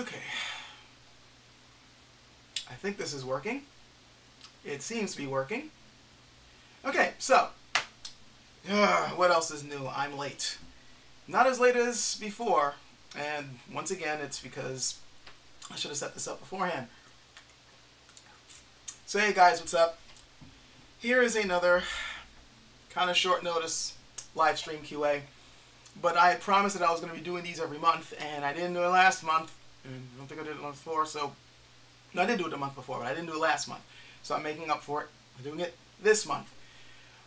Okay. I think this is working. It seems to be working. Okay, so. Uh, what else is new? I'm late. Not as late as before. And once again, it's because I should have set this up beforehand. So hey guys, what's up? Here is another kind of short notice live stream QA. But I had promised that I was going to be doing these every month, and I didn't do it last month. And I don't think I did it month before, so... No, I did do it the month before, but I didn't do it last month. So I'm making up for it. I'm doing it this month.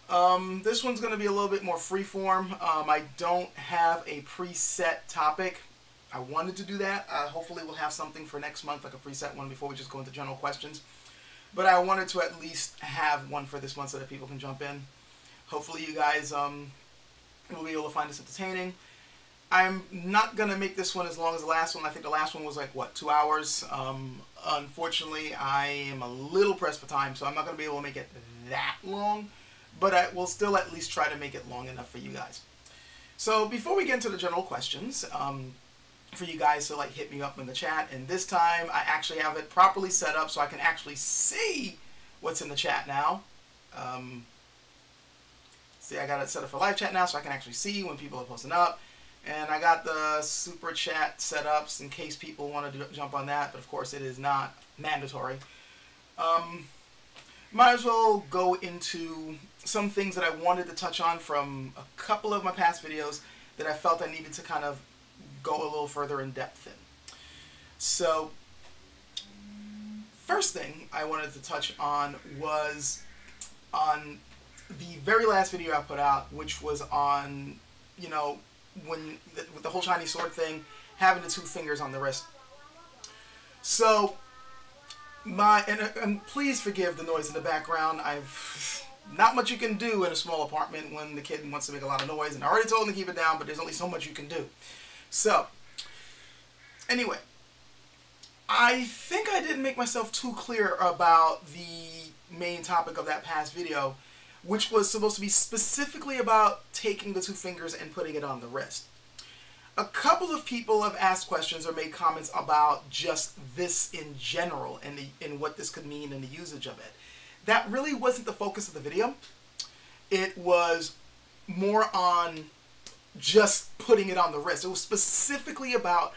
Um, this one's going to be a little bit more freeform. Um, I don't have a preset topic. I wanted to do that. Uh, hopefully we'll have something for next month, like a preset one, before we just go into general questions. But I wanted to at least have one for this month so that people can jump in. Hopefully you guys um, will be able to find this entertaining. I'm not going to make this one as long as the last one. I think the last one was like, what, two hours? Um, unfortunately, I am a little pressed for time, so I'm not going to be able to make it that long. But I will still at least try to make it long enough for you guys. So before we get into the general questions, um, for you guys to like hit me up in the chat. And this time I actually have it properly set up so I can actually see what's in the chat now. Um, see, I got it set up for live chat now so I can actually see when people are posting up. And I got the super chat set up in case people want to jump on that, but of course it is not mandatory. Um, might as well go into some things that I wanted to touch on from a couple of my past videos that I felt I needed to kind of go a little further in depth in. So, first thing I wanted to touch on was on the very last video I put out, which was on, you know, when the, with the whole Chinese sword thing, having the two fingers on the wrist. So, my and, and please forgive the noise in the background. I've not much you can do in a small apartment when the kid wants to make a lot of noise, and I already told him to keep it down, but there's only so much you can do. So, anyway, I think I didn't make myself too clear about the main topic of that past video, which was supposed to be specifically about taking the two fingers and putting it on the wrist. A couple of people have asked questions or made comments about just this in general and, the, and what this could mean and the usage of it. That really wasn't the focus of the video. It was more on just putting it on the wrist. It was specifically about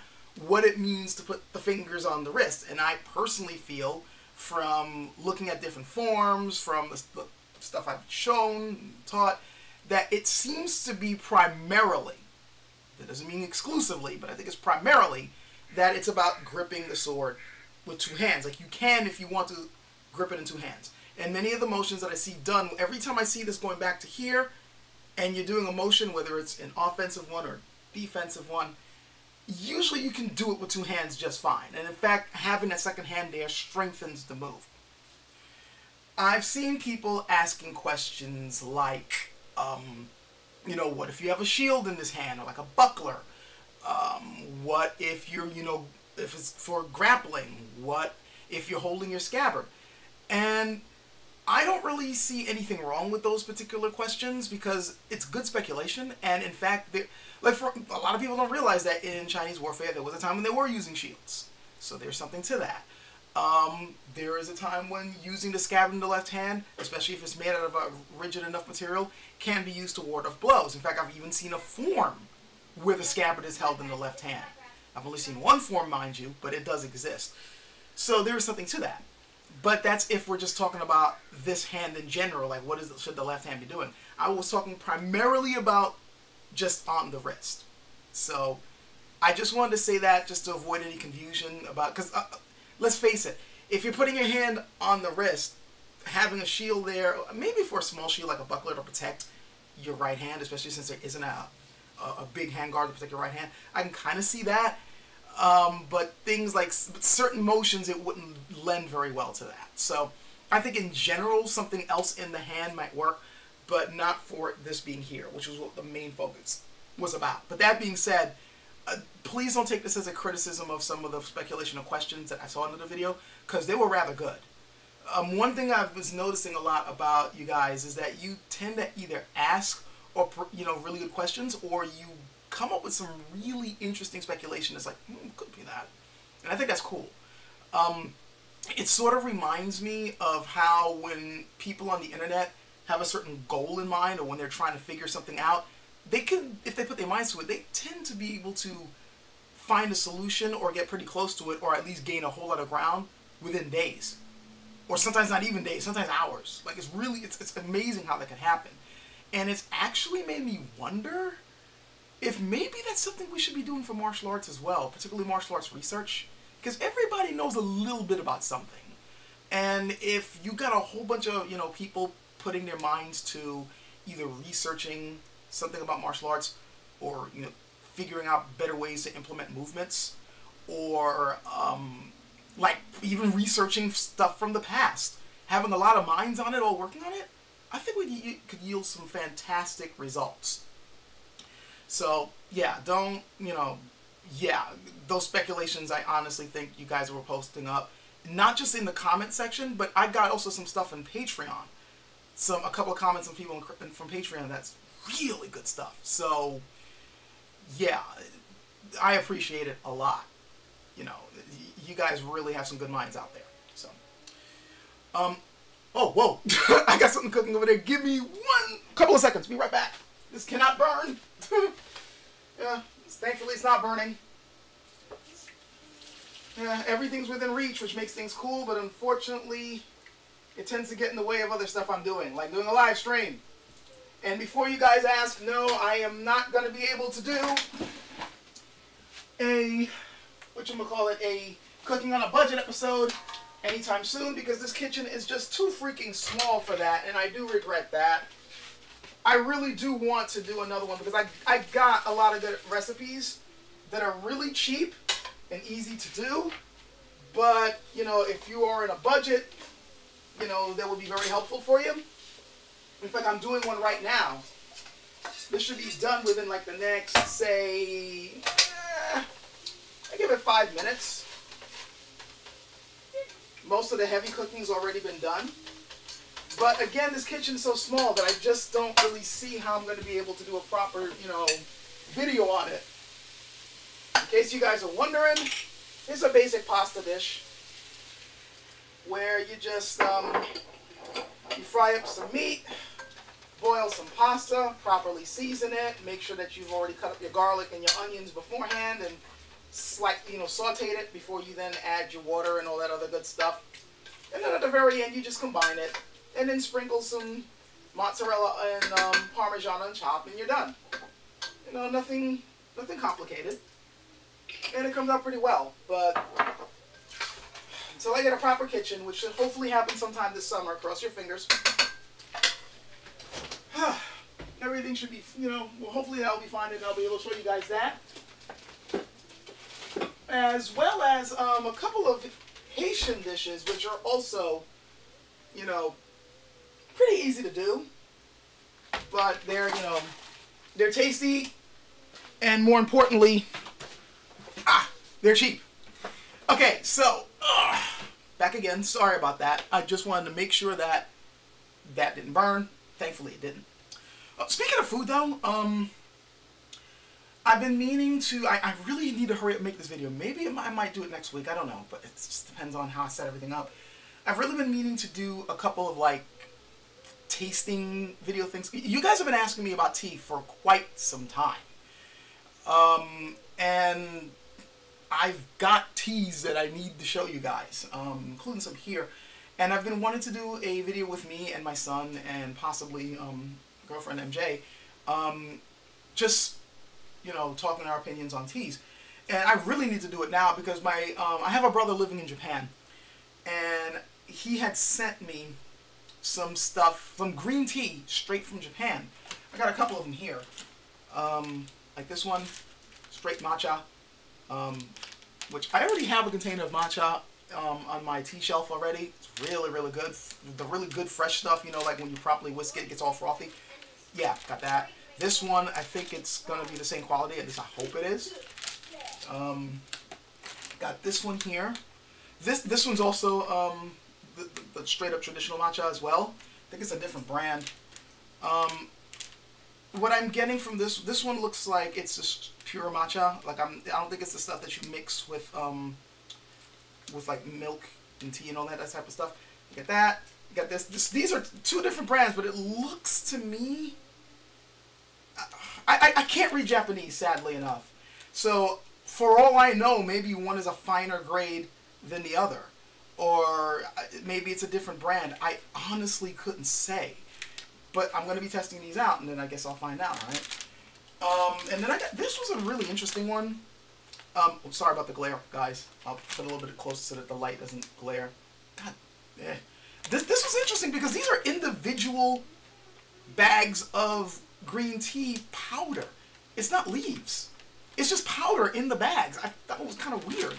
what it means to put the fingers on the wrist. And I personally feel from looking at different forms, from the, the stuff I've shown, taught, that it seems to be primarily, that doesn't mean exclusively, but I think it's primarily that it's about gripping the sword with two hands. Like you can if you want to grip it in two hands. And many of the motions that I see done, every time I see this going back to here, and you're doing a motion, whether it's an offensive one or defensive one, usually you can do it with two hands just fine. And in fact, having a second hand there strengthens the move. I've seen people asking questions like, um, you know, what if you have a shield in this hand or like a buckler? Um, what if you're, you know, if it's for grappling? What if you're holding your scabbard? And I don't really see anything wrong with those particular questions because it's good speculation, and in fact, like for a lot of people don't realize that in Chinese warfare there was a time when they were using shields, so there's something to that. Um, there is a time when using the scabbard in the left hand, especially if it's made out of a rigid enough material, can be used to ward off blows. In fact, I've even seen a form where the scabbard is held in the left hand. I've only seen one form, mind you, but it does exist. So there is something to that. But that's if we're just talking about this hand in general, like what is should the left hand be doing? I was talking primarily about just on the wrist. So I just wanted to say that just to avoid any confusion about because uh, let's face it, if you're putting your hand on the wrist, having a shield there, maybe for a small shield like a buckler to protect your right hand, especially since there isn't a a, big hand guard to protect your right hand, I can kind of see that. Um, but things like certain motions, it wouldn't lend very well to that. So I think in general, something else in the hand might work, but not for this being here, which was what the main focus was about. But that being said, uh, please don't take this as a criticism of some of the speculation of questions that I saw in the video, because they were rather good. Um, one thing I was noticing a lot about you guys is that you tend to either ask or you know really good questions, or you come up with some really interesting speculation that's like, hmm, could be that. and I think that's cool. Um, it sort of reminds me of how when people on the internet have a certain goal in mind or when they're trying to figure something out, they can, if they put their minds to it, they tend to be able to find a solution or get pretty close to it or at least gain a whole lot of ground within days. Or sometimes not even days, sometimes hours. Like it's really, it's, it's amazing how that can happen. And it's actually made me wonder if maybe that's something we should be doing for martial arts as well, particularly martial arts research. Because everybody knows a little bit about something. And if you got a whole bunch of, you know, people putting their minds to either researching something about martial arts or, you know, figuring out better ways to implement movements or um, like even researching stuff from the past, having a lot of minds on it, all working on it, I think we could yield some fantastic results. So yeah, don't you know? Yeah, those speculations. I honestly think you guys were posting up, not just in the comment section, but I got also some stuff in Patreon. Some a couple of comments from people from Patreon. That's really good stuff. So yeah, I appreciate it a lot. You know, you guys really have some good minds out there. So, um, oh, whoa, I got something cooking over there. Give me one couple of seconds. Be right back. This cannot burn. yeah, thankfully it's not burning. Yeah, everything's within reach, which makes things cool, but unfortunately, it tends to get in the way of other stuff I'm doing, like doing a live stream. And before you guys ask, no, I am not going to be able to do a, what you call it, a cooking on a budget episode anytime soon because this kitchen is just too freaking small for that, and I do regret that. I really do want to do another one because I, I got a lot of good recipes that are really cheap and easy to do. But, you know, if you are in a budget, you know, that would be very helpful for you. In fact, I'm doing one right now. This should be done within like the next, say, eh, I give it five minutes. Most of the heavy cooking's already been done. But again, this kitchen's so small that I just don't really see how I'm going to be able to do a proper, you know, video on it. In case you guys are wondering, it's a basic pasta dish where you just um, you fry up some meat, boil some pasta, properly season it, make sure that you've already cut up your garlic and your onions beforehand and slightly, you know, sauteed it before you then add your water and all that other good stuff. And then at the very end, you just combine it and then sprinkle some mozzarella and um, parmesan on top and you're done. You know, nothing, nothing complicated. And it comes out pretty well, but until I get a proper kitchen, which should hopefully happen sometime this summer, cross your fingers. Everything should be, you know, well, hopefully that'll be fine and I'll be able to show you guys that as well as um, a couple of Haitian dishes, which are also, you know, pretty easy to do, but they're, you know, they're tasty, and more importantly, ah, they're cheap. Okay, so, back again, sorry about that. I just wanted to make sure that that didn't burn. Thankfully it didn't. Uh, speaking of food though, um, I've been meaning to, I, I really need to hurry up and make this video. Maybe I might do it next week, I don't know, but it just depends on how I set everything up. I've really been meaning to do a couple of like tasting video things. You guys have been asking me about tea for quite some time. Um, and I've got teas that I need to show you guys, um, including some here. And I've been wanting to do a video with me and my son and possibly um, girlfriend MJ. Um, just you know, talking our opinions on teas. And I really need to do it now because my um, I have a brother living in Japan, and he had sent me some stuff, some green tea straight from Japan. I got a couple of them here, um, like this one, straight matcha, um, which I already have a container of matcha um, on my tea shelf already. It's really, really good. The really good fresh stuff, you know, like when you properly whisk it, it gets all frothy. Yeah, got that. This one, I think it's going to be the same quality. At least I hope it is. Um, got this one here. This this one's also um, the, the, straight up traditional matcha as well. I think it's a different brand. Um, what I'm getting from this this one looks like it's just pure matcha. Like I'm I don't think it's the stuff that you mix with um, with like milk and tea and all that, that type of stuff. You get that. You got this. this these are two different brands, but it looks to me. I, I, I can't read Japanese, sadly enough. So, for all I know, maybe one is a finer grade than the other. Or maybe it's a different brand. I honestly couldn't say. But I'm going to be testing these out, and then I guess I'll find out, right? Um, and then I got, this was a really interesting one. Um, sorry about the glare, guys. I'll put a little bit closer so that the light doesn't glare. God, eh. This, this was interesting because these are individual bags of green tea powder. It's not leaves. It's just powder in the bags. I thought it was kind of weird.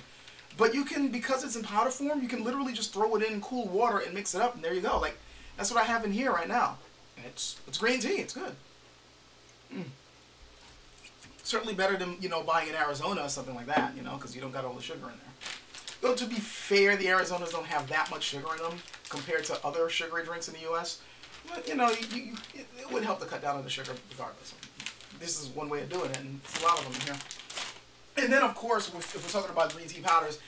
But you can, because it's in powder form, you can literally just throw it in cool water and mix it up, and there you go. Like, that's what I have in here right now. It's, it's green tea. It's good. Mm certainly better than you know buying in Arizona or something like that, you know, because you don't got all the sugar in there. Though to be fair, the Arizonas don't have that much sugar in them compared to other sugary drinks in the U.S. But you know, you, you, it would help to cut down on the sugar regardless. This is one way of doing it, and it's a lot of them in here. And then, of course, if we're talking about green tea powders,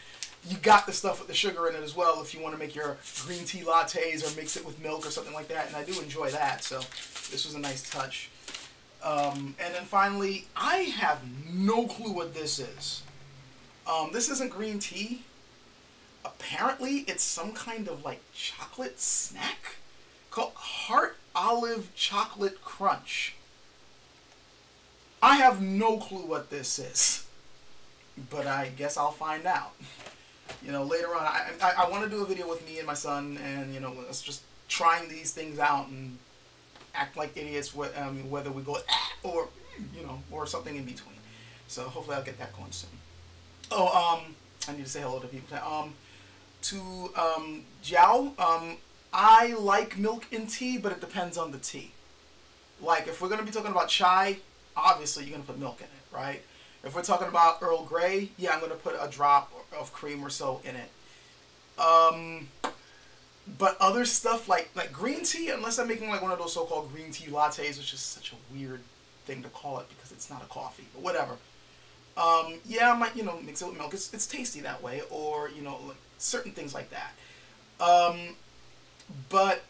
you got the stuff with the sugar in it as well if you want to make your green tea lattes or mix it with milk or something like that. And I do enjoy that, so this was a nice touch. Um, and then finally, I have no clue what this is. Um, this isn't green tea. Apparently, it's some kind of like chocolate snack called Heart Olive Chocolate Crunch. I have no clue what this is, but I guess I'll find out. You know, later on, I, I, I want to do a video with me and my son, and you know, let's just trying these things out and act like idiots um, whether we go ah, or you know or something in between. So hopefully I'll get that going soon. Oh, um, I need to say hello to people. Um, to um, Jiao, um, I like milk in tea, but it depends on the tea. Like if we're gonna be talking about chai, obviously you're gonna put milk in it, right? If we're talking about Earl Grey, yeah, I'm gonna put a drop of cream or so in it. Um, but other stuff like like green tea, unless I'm making like one of those so-called green tea lattes, which is such a weird thing to call it because it's not a coffee, but whatever. Um, yeah, I might you know mix it with milk. It's it's tasty that way, or you know like certain things like that. Um, but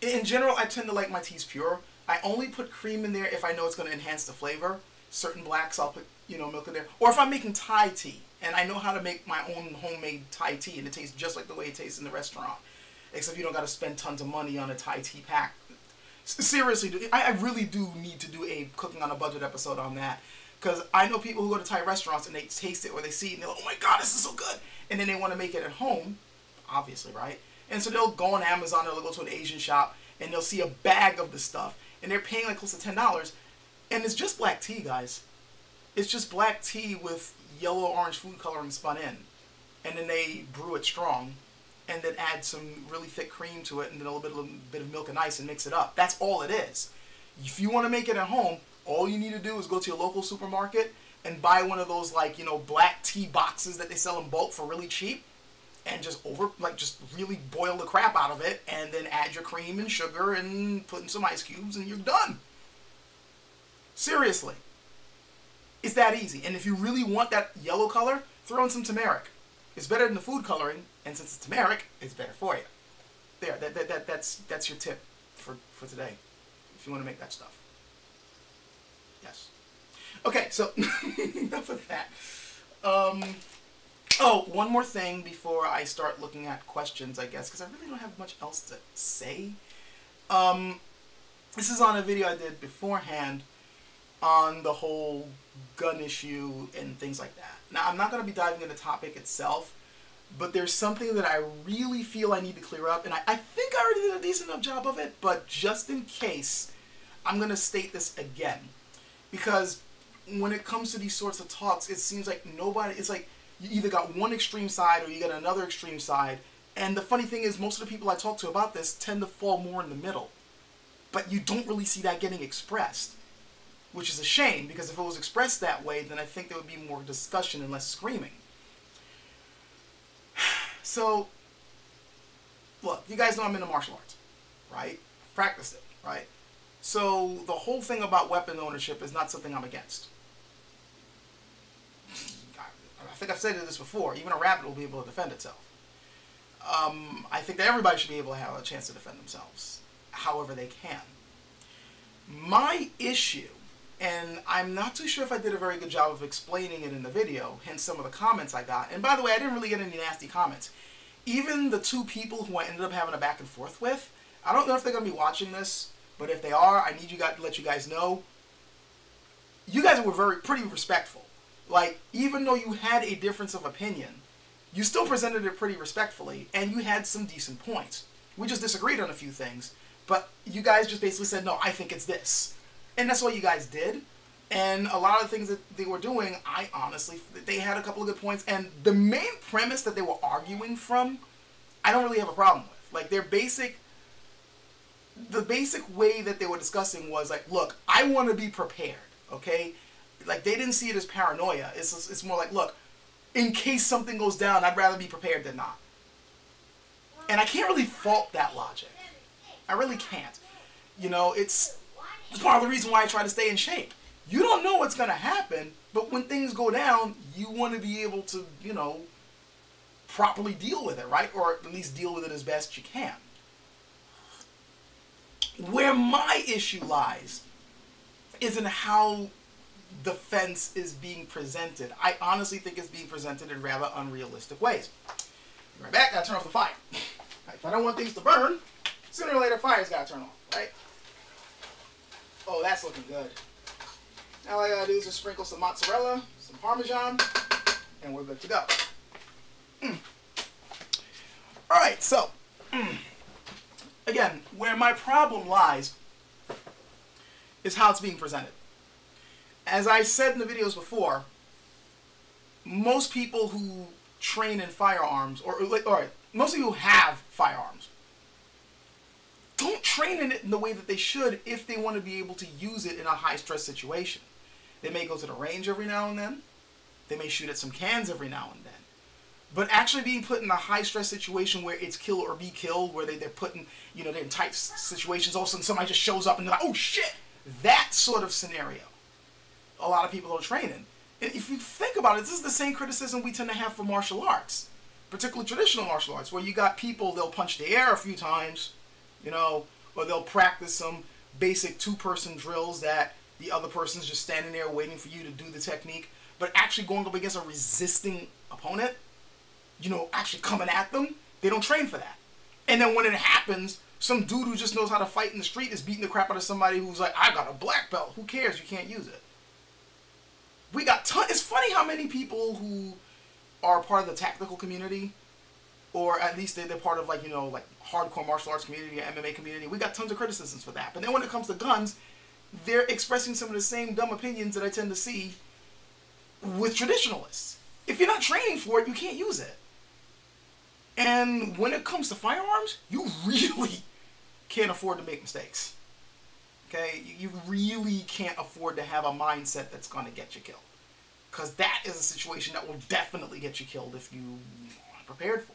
in general, I tend to like my teas pure. I only put cream in there if I know it's going to enhance the flavor. Certain blacks, I'll put you know milk in there, or if I'm making Thai tea and I know how to make my own homemade Thai tea, and it tastes just like the way it tastes in the restaurant except you don't got to spend tons of money on a Thai tea pack. Seriously, I, I really do need to do a cooking on a budget episode on that. Because I know people who go to Thai restaurants and they taste it or they see it and they're like, oh my god, this is so good. And then they want to make it at home, obviously, right? And so they'll go on Amazon they'll go to an Asian shop and they'll see a bag of the stuff and they're paying like close to $10. And it's just black tea, guys. It's just black tea with yellow orange food coloring spun in. And then they brew it strong and then add some really thick cream to it and then a little bit, little bit of milk and ice and mix it up. That's all it is. If you want to make it at home, all you need to do is go to your local supermarket and buy one of those like, you know, black tea boxes that they sell in bulk for really cheap and just over like just really boil the crap out of it and then add your cream and sugar and put in some ice cubes and you're done. Seriously. It's that easy. And if you really want that yellow color, throw in some turmeric. It's better than the food coloring, and since it's turmeric, it's better for you. There, that, that, that, that's, that's your tip for, for today, if you want to make that stuff. Yes. Okay, so enough of that. Um, oh, one more thing before I start looking at questions, I guess, because I really don't have much else to say. Um, this is on a video I did beforehand on the whole gun issue and things like that. Now, I'm not going to be diving into the topic itself, but there's something that I really feel I need to clear up, and I, I think I already did a decent enough job of it, but just in case, I'm going to state this again. Because when it comes to these sorts of talks, it seems like nobody, it's like you either got one extreme side or you got another extreme side. And the funny thing is, most of the people I talk to about this tend to fall more in the middle. But you don't really see that getting expressed which is a shame because if it was expressed that way, then I think there would be more discussion and less screaming. So, look, you guys know I'm into martial arts, right? Practice it, right? So the whole thing about weapon ownership is not something I'm against. I think I've said this before. Even a rabbit will be able to defend itself. Um, I think that everybody should be able to have a chance to defend themselves, however they can. My issue, and I'm not too sure if I did a very good job of explaining it in the video, hence some of the comments I got. And by the way, I didn't really get any nasty comments. Even the two people who I ended up having a back and forth with, I don't know if they're going to be watching this, but if they are, I need you guys to let you guys know. You guys were very pretty respectful. Like, even though you had a difference of opinion, you still presented it pretty respectfully, and you had some decent points. We just disagreed on a few things, but you guys just basically said, no, I think it's this. And that's what you guys did. And a lot of the things that they were doing, I honestly, they had a couple of good points. And the main premise that they were arguing from, I don't really have a problem with. Like, their basic the basic way that they were discussing was like, look, I want to be prepared, okay? Like they didn't see it as paranoia. It's it's more like, look, in case something goes down, I'd rather be prepared than not. And I can't really fault that logic. I really can't. You know, it's, it's part of the reason why I try to stay in shape. You don't know what's going to happen, but when things go down, you want to be able to, you know, properly deal with it, right? Or at least deal with it as best you can. Where my issue lies is in how the fence is being presented. I honestly think it's being presented in rather unrealistic ways. Right back, gotta turn off the fire. If I don't want things to burn, sooner or later fire's gotta turn off, right? Oh, that's looking good. Now all I gotta do is just sprinkle some mozzarella, some parmesan, and we're good to go. Mm. Alright, so mm again, where my problem lies is how it's being presented. As I said in the videos before, most people who train in firearms, or, or most of you who have firearms, don't train in it in the way that they should if they want to be able to use it in a high stress situation. They may go to the range every now and then. They may shoot at some cans every now and then. But actually being put in a high stress situation where it's kill or be killed, where they, they're putting, you know, they're in tight situations, all of a sudden somebody just shows up and they're like, oh shit! That sort of scenario. A lot of people are training. And if you think about it, this is the same criticism we tend to have for martial arts, particularly traditional martial arts, where you got people, they'll punch the air a few times, you know, or they'll practice some basic two-person drills that the other person's just standing there waiting for you to do the technique, but actually going up against a resisting opponent, you know, actually coming at them, they don't train for that. And then when it happens, some dude who just knows how to fight in the street is beating the crap out of somebody who's like, I got a black belt. Who cares? You can't use it. We got ton. It's funny how many people who are part of the tactical community, or at least they're, they're part of like you know like hardcore martial arts community, or MMA community. We got tons of criticisms for that. But then when it comes to guns, they're expressing some of the same dumb opinions that I tend to see with traditionalists. If you're not training for it, you can't use it. And when it comes to firearms, you really can't afford to make mistakes. Okay? You really can't afford to have a mindset that's going to get you killed. Because that is a situation that will definitely get you killed if you aren't prepared for it.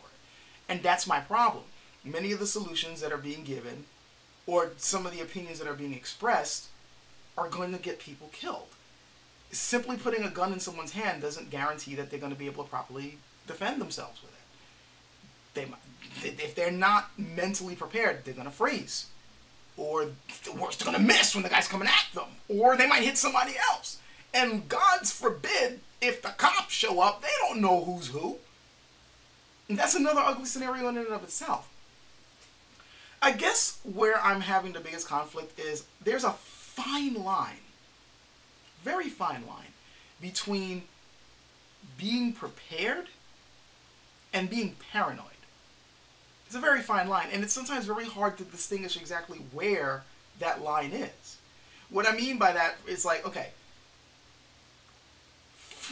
And that's my problem. Many of the solutions that are being given, or some of the opinions that are being expressed, are going to get people killed. Simply putting a gun in someone's hand doesn't guarantee that they're going to be able to properly defend themselves with it they if they're not mentally prepared, they're gonna freeze, or the worst, they're gonna miss when the guy's coming at them, or they might hit somebody else. And God's forbid, if the cops show up, they don't know who's who. That's another ugly scenario in and of itself. I guess where I'm having the biggest conflict is there's a fine line, very fine line, between being prepared and being paranoid. It's a very fine line, and it's sometimes very hard to distinguish exactly where that line is. What I mean by that is like, okay,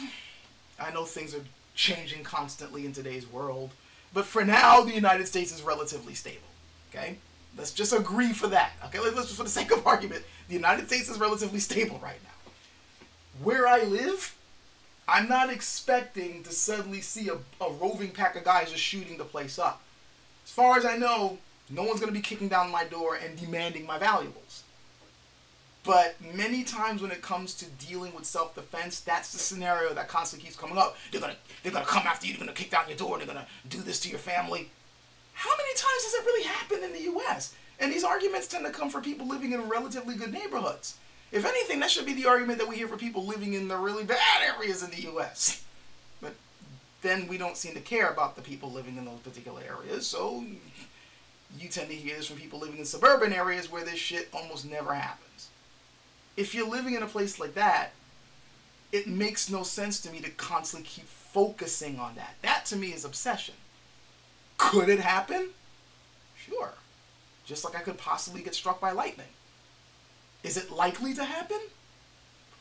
I know things are changing constantly in today's world, but for now, the United States is relatively stable. Okay? Let's just agree for that. Okay? Let's just, for the sake of argument, the United States is relatively stable right now. Where I live, I'm not expecting to suddenly see a, a roving pack of guys just shooting the place up. As far as I know, no one's going to be kicking down my door and demanding my valuables. But many times when it comes to dealing with self-defense, that's the scenario that constantly keeps coming up. They're gonna they're gonna come after you. They're gonna kick down your door. They're gonna do this to your family. How many times does it really happen in the U.S.? And these arguments tend to come from people living in relatively good neighborhoods. If anything, that should be the argument that we hear for people living in the really bad areas in the U.S. But then we don't seem to care about the people living in those particular areas. So you tend to hear this from people living in suburban areas where this shit almost never happens. If you're living in a place like that, it makes no sense to me to constantly keep focusing on that. That to me is obsession. Could it happen? Sure. Just like I could possibly get struck by lightning. Is it likely to happen?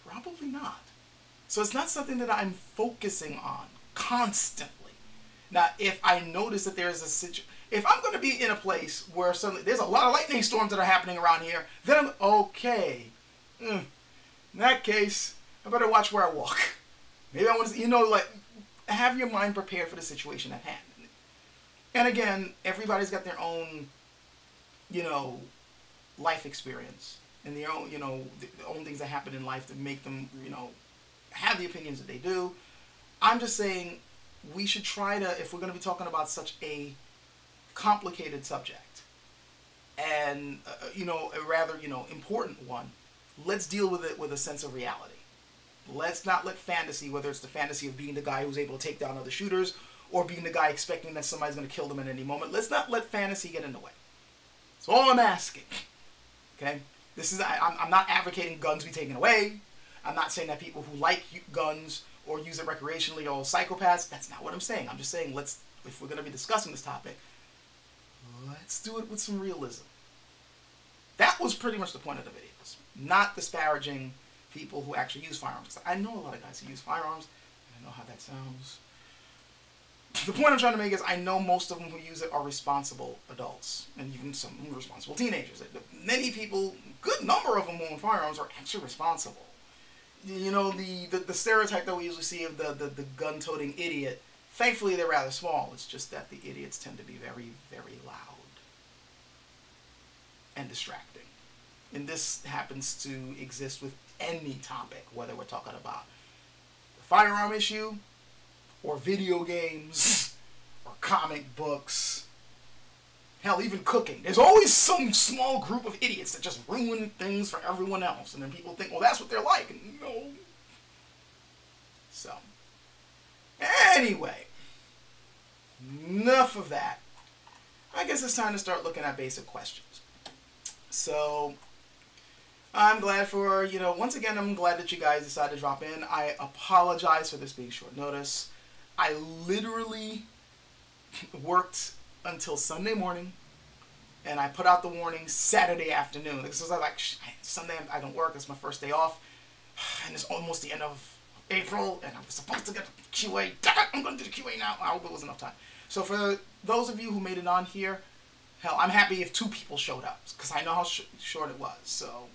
Probably not. So it's not something that I'm focusing on constantly. Now, if I notice that there's a situation, if I'm going to be in a place where suddenly there's a lot of lightning storms that are happening around here, then I'm okay. Mm. In that case, I better watch where I walk. Maybe I want to, you know, like have your mind prepared for the situation at hand. And again, everybody's got their own, you know, life experience and their own, you know, the own things that happen in life that make them, you know, have the opinions that they do. I'm just saying we should try to, if we're going to be talking about such a complicated subject and, uh, you know, a rather, you know, important one, let's deal with it with a sense of reality. Let's not let fantasy, whether it's the fantasy of being the guy who's able to take down other shooters or being the guy expecting that somebody's going to kill them at any moment, let's not let fantasy get in the way. That's all I'm asking. Okay? This is I, I'm not advocating guns be taken away. I'm not saying that people who like guns or use it recreationally are all psychopaths. That's not what I'm saying. I'm just saying let's if we're going to be discussing this topic, let's do it with some realism. That was pretty much the point of the videos. Not disparaging people who actually use firearms. I know a lot of guys who use firearms. I know how that sounds. The point I'm trying to make is I know most of them who use it are responsible adults, and even some responsible teenagers. Many people, good number of them who own firearms are actually responsible. You know, the, the, the stereotype that we usually see of the, the, the gun-toting idiot, thankfully they're rather small. It's just that the idiots tend to be very, very loud and distracting. And this happens to exist with any topic, whether we're talking about the firearm issue, or video games, or comic books, hell, even cooking. There's always some small group of idiots that just ruin things for everyone else, and then people think, well, that's what they're like. No. So, anyway, enough of that. I guess it's time to start looking at basic questions. So, I'm glad for, you know, once again, I'm glad that you guys decided to drop in. I apologize for this being short notice. I literally worked until Sunday morning and I put out the warning Saturday afternoon. This was like, Sunday I don't work, it's my first day off. And it's almost the end of April and I was supposed to get the QA. I'm going to do the QA now. I hope it was enough time. So for those of you who made it on here, hell, I'm happy if two people showed up because I know how sh short it was. So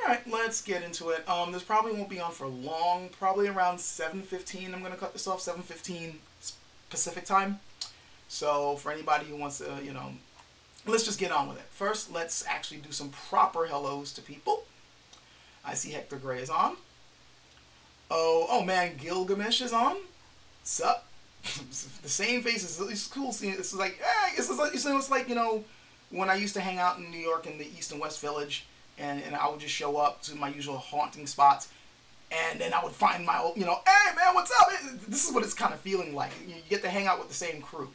Alright, let's get into it. Um, this probably won't be on for long. Probably around 7.15 I'm to cut this off. 7.15 Pacific time. So for anybody who wants to, you know, let's just get on with it. First, let's actually do some proper hellos to people. I see Hector Gray is on. Oh, oh man, Gilgamesh is on. Sup? the same faces. It's cool seeing. It's like, hey, it's like, it's like you know, when I used to hang out in New York in the East and West Village and, and I would just show up to my usual haunting spots and then I would find my old, you know, hey man, what's up? This is what it's kind of feeling like. You get to hang out with the same crew.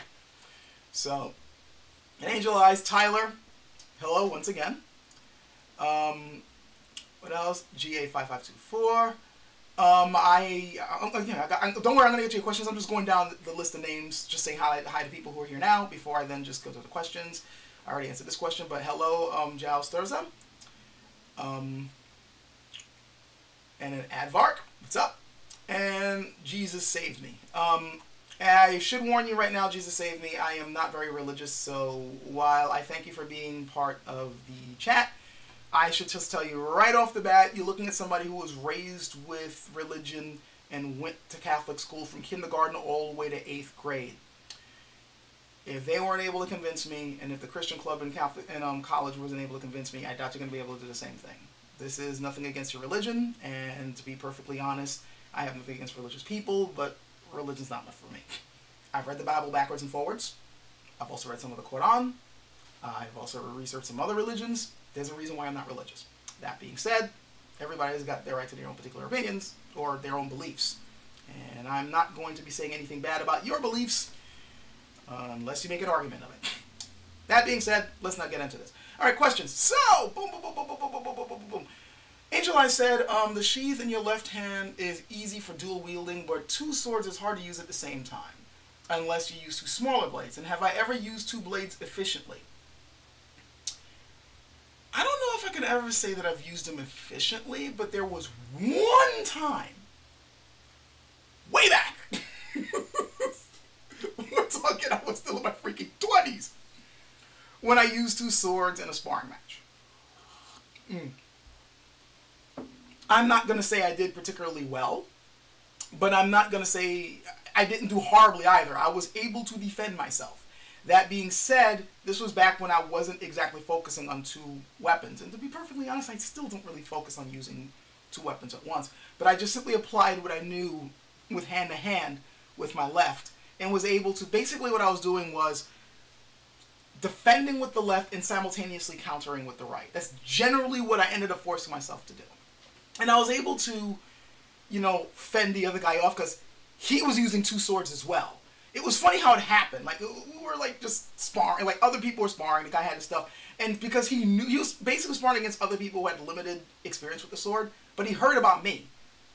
So, Angel Eyes, Tyler, hello once again. Um, what else? GA5524. Um, I, uh, yeah, I, got, I, don't worry, I'm gonna get to your questions. I'm just going down the, the list of names, just saying hi, hi to people who are here now before I then just go to the questions. I already answered this question, but hello, um, Jao Sturza. Um, and an Advark. What's up? And Jesus saved me. Um, I should warn you right now, Jesus saved me. I am not very religious, so while I thank you for being part of the chat, I should just tell you right off the bat, you're looking at somebody who was raised with religion and went to Catholic school from kindergarten all the way to eighth grade. If they weren't able to convince me, and if the Christian club in Catholic um, college wasn't able to convince me, I doubt you're going to be able to do the same thing. This is nothing against your religion, and to be perfectly honest, I have nothing against religious people, but religion's not enough for me. I've read the Bible backwards and forwards. I've also read some of the Quran. I've also researched some other religions. There's a reason why I'm not religious. That being said, everybody's got their right to their own particular opinions or their own beliefs. And I'm not going to be saying anything bad about your beliefs uh, unless you make an argument of it. That being said, let's not get into this. All right, questions. So, boom, boom, boom, boom, boom, boom, boom, boom, boom, boom. Angel Eye said, um, the sheath in your left hand is easy for dual wielding, but two swords is hard to use at the same time, unless you use two smaller blades. And have I ever used two blades efficiently? I don't know if I could ever say that I've used them efficiently, but there was one time, way back, we're talking, I was still in my freaking 20s, when I used two swords in a sparring match. Mm. I'm not going to say I did particularly well, but I'm not going to say I didn't do horribly either. I was able to defend myself. That being said, this was back when I wasn't exactly focusing on two weapons. And to be perfectly honest, I still don't really focus on using two weapons at once. But I just simply applied what I knew with hand to hand with my left and was able to basically what I was doing was defending with the left and simultaneously countering with the right. That's generally what I ended up forcing myself to do. And I was able to, you know, fend the other guy off because he was using two swords as well it was funny how it happened. Like we were like just sparring, like other people were sparring. The guy had his stuff, and because he knew he was basically sparring against other people who had limited experience with the sword, but he heard about me.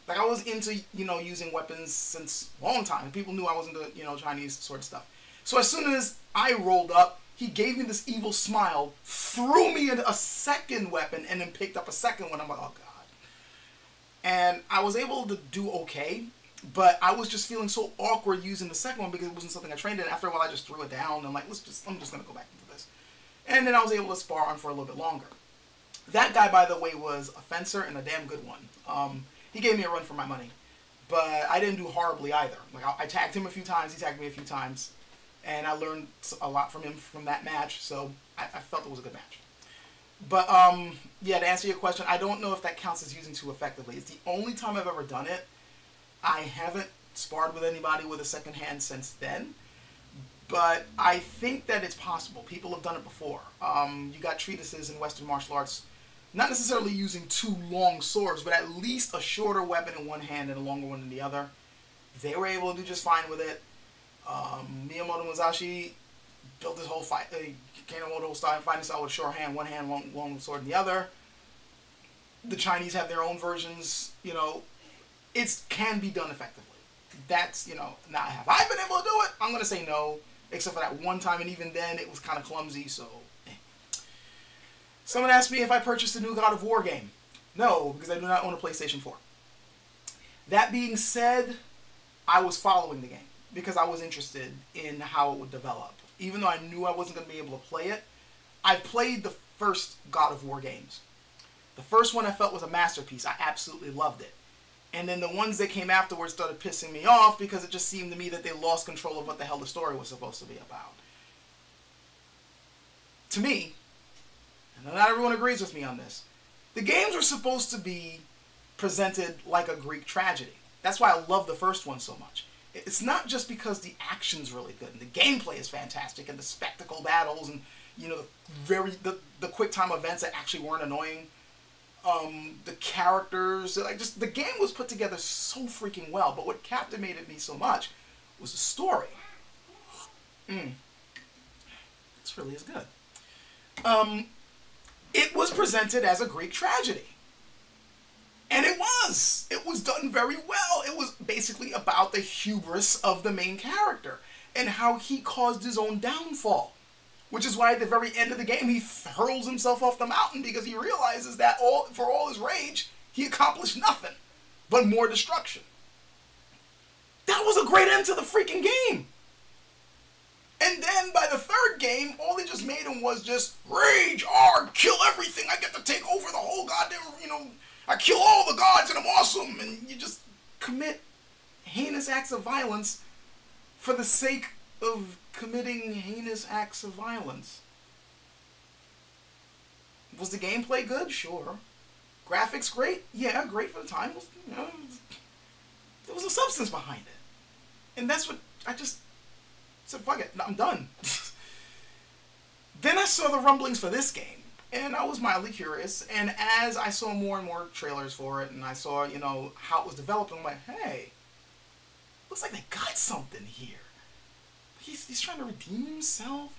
Like I was into you know using weapons since a long time. People knew I was into you know Chinese sword stuff. So as soon as I rolled up, he gave me this evil smile, threw me into a second weapon, and then picked up a second one. I'm like, oh god. And I was able to do okay but I was just feeling so awkward using the second one because it wasn't something I trained in. After a while, I just threw it down. I'm like, let's just, I'm just gonna go back into this. And then I was able to spar on for a little bit longer. That guy, by the way, was a fencer and a damn good one. Um, he gave me a run for my money, but I didn't do horribly either. Like I, I tagged him a few times, he tagged me a few times, and I learned a lot from him from that match. So I, I felt it was a good match. But um, yeah, to answer your question, I don't know if that counts as using two effectively. It's the only time I've ever done it I haven't sparred with anybody with a second hand since then, but I think that it's possible. People have done it before. Um, you got treatises in Western martial arts, not necessarily using two long swords, but at least a shorter weapon in one hand and a longer one in the other. They were able to do just fine with it. Um, Miyamoto Musashi built this whole fight, uh, Kanemoto style fighting style with short hand, one hand, long, long sword in the other. The Chinese have their own versions, you know, it can be done effectively. That's, you know, now have I been able to do it? I'm going to say no, except for that one time, and even then it was kind of clumsy, so. Eh. Someone asked me if I purchased the new God of War game. No, because I do not own a PlayStation 4. That being said, I was following the game because I was interested in how it would develop. Even though I knew I wasn't going to be able to play it, I played the first God of War games. The first one I felt was a masterpiece. I absolutely loved it. And then the ones that came afterwards started pissing me off because it just seemed to me that they lost control of what the hell the story was supposed to be about. To me, and not everyone agrees with me on this, the games were supposed to be presented like a Greek tragedy. That's why I love the first one so much. It's not just because the action's really good and the gameplay is fantastic and the spectacle battles and you know the very the, the quick time events that actually weren't annoying um, the characters, like just the game was put together so freaking well. But what captivated me so much was the story. Mm. This really is good. Um, it was presented as a Greek tragedy. And it was. It was done very well. It was basically about the hubris of the main character and how he caused his own downfall. Which is why at the very end of the game he hurls himself off the mountain because he realizes that all for all his rage, he accomplished nothing but more destruction. That was a great end to the freaking game. And then by the third game, all they just made him was just rage, hard, kill everything. I get to take over the whole goddamn, you know, I kill all the gods and I'm awesome. And you just commit heinous acts of violence for the sake of committing heinous acts of violence. Was the gameplay good? Sure. graphics great? Yeah, great for the time. You know, there was a substance behind it, and that's what I just said. Fuck it, I'm done. then I saw the rumblings for this game, and I was mildly curious. And as I saw more and more trailers for it, and I saw you know how it was developed, I'm like, hey, looks like they got something here. He's he's trying to redeem himself.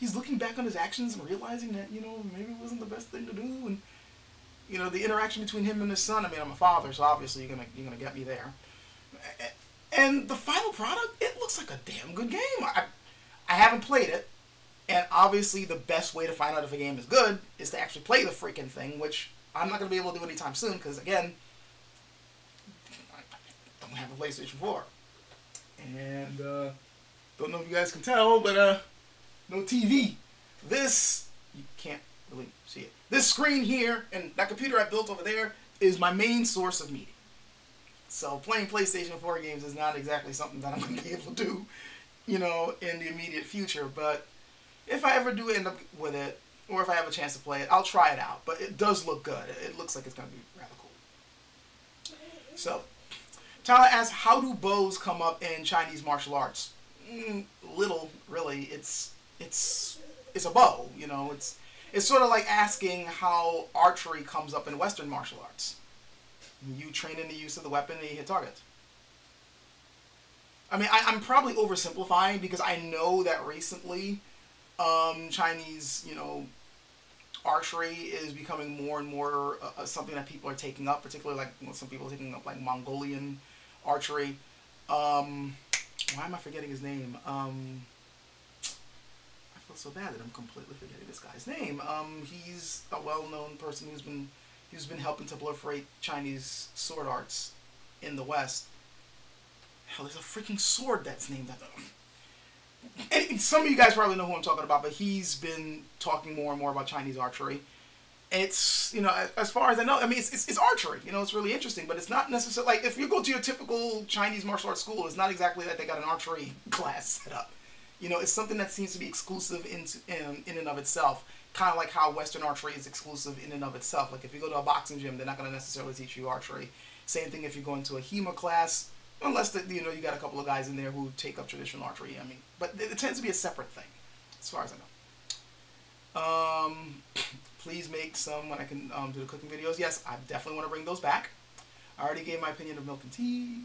He's looking back on his actions and realizing that you know maybe it wasn't the best thing to do, and you know the interaction between him and his son. I mean, I'm a father, so obviously you're gonna you're gonna get me there. And the final product, it looks like a damn good game. I I haven't played it, and obviously the best way to find out if a game is good is to actually play the freaking thing, which I'm not gonna be able to do anytime soon because again, I don't have a PlayStation 4, and uh, don't know if you guys can tell, but uh, no TV. This you can't really see it. This screen here and that computer I built over there is my main source of media. So playing PlayStation 4 games is not exactly something that I'm going to be able to do, you know, in the immediate future. But if I ever do end up with it, or if I have a chance to play it, I'll try it out. But it does look good. It looks like it's going to be rather cool. So, Tyler asks, how do bows come up in Chinese martial arts? Mm, little, really. It's it's it's a bow. You know, it's it's sort of like asking how archery comes up in Western martial arts. You train in the use of the weapon and you hit targets. I mean, I, am probably oversimplifying because I know that recently um, Chinese, you know, archery is becoming more and more uh, uh something that people are taking up, particularly like well, some people are taking up like Mongolian archery. Um, why am I forgetting his name? Um, feel so bad that I'm completely forgetting this guy's name. Um, he's a well-known person who's been who's been helping to proliferate Chinese sword arts in the West. Hell, there's a freaking sword that's named after him. And some of you guys probably know who I'm talking about, but he's been talking more and more about Chinese archery. It's, you know, as far as I know, I mean, it's, it's, it's archery. You know, it's really interesting, but it's not necessarily, like, if you go to your typical Chinese martial arts school, it's not exactly that they got an archery class set up. You know, it's something that seems to be exclusive in, in, in and of itself. Kind of like how Western archery is exclusive in and of itself. Like if you go to a boxing gym, they're not going to necessarily teach you archery. Same thing if you go into a HEMA class, unless the, you know you got a couple of guys in there who take up traditional archery. I mean, but it, it tends to be a separate thing, as far as I know. Um, please make some when I can um, do the cooking videos. Yes, I definitely want to bring those back. I already gave my opinion of milk and tea.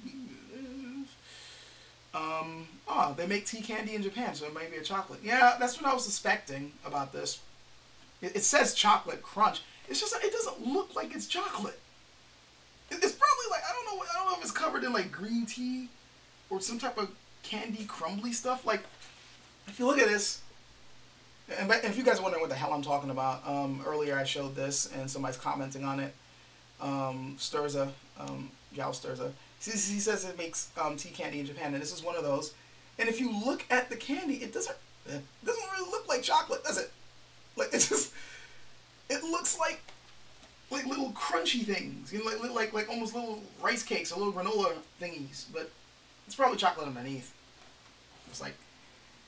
Um, oh, they make tea candy in Japan, so it might be a chocolate. Yeah, that's what I was suspecting about this. It, it says chocolate crunch. It's just it doesn't look like it's chocolate. It, it's probably like I don't know. I don't know if it's covered in like green tea or some type of candy crumbly stuff. Like if you look at this, and, if you guys are wondering what the hell I'm talking about, um, earlier I showed this and somebody's commenting on it. Um, Sturza, um, Gal Sturza he says it makes um, tea candy in Japan, and this is one of those. And if you look at the candy, it doesn't it doesn't really look like chocolate, does it? Like it's just it looks like like little crunchy things, you know, like like like almost little rice cakes or little granola thingies, but it's probably chocolate underneath. It's like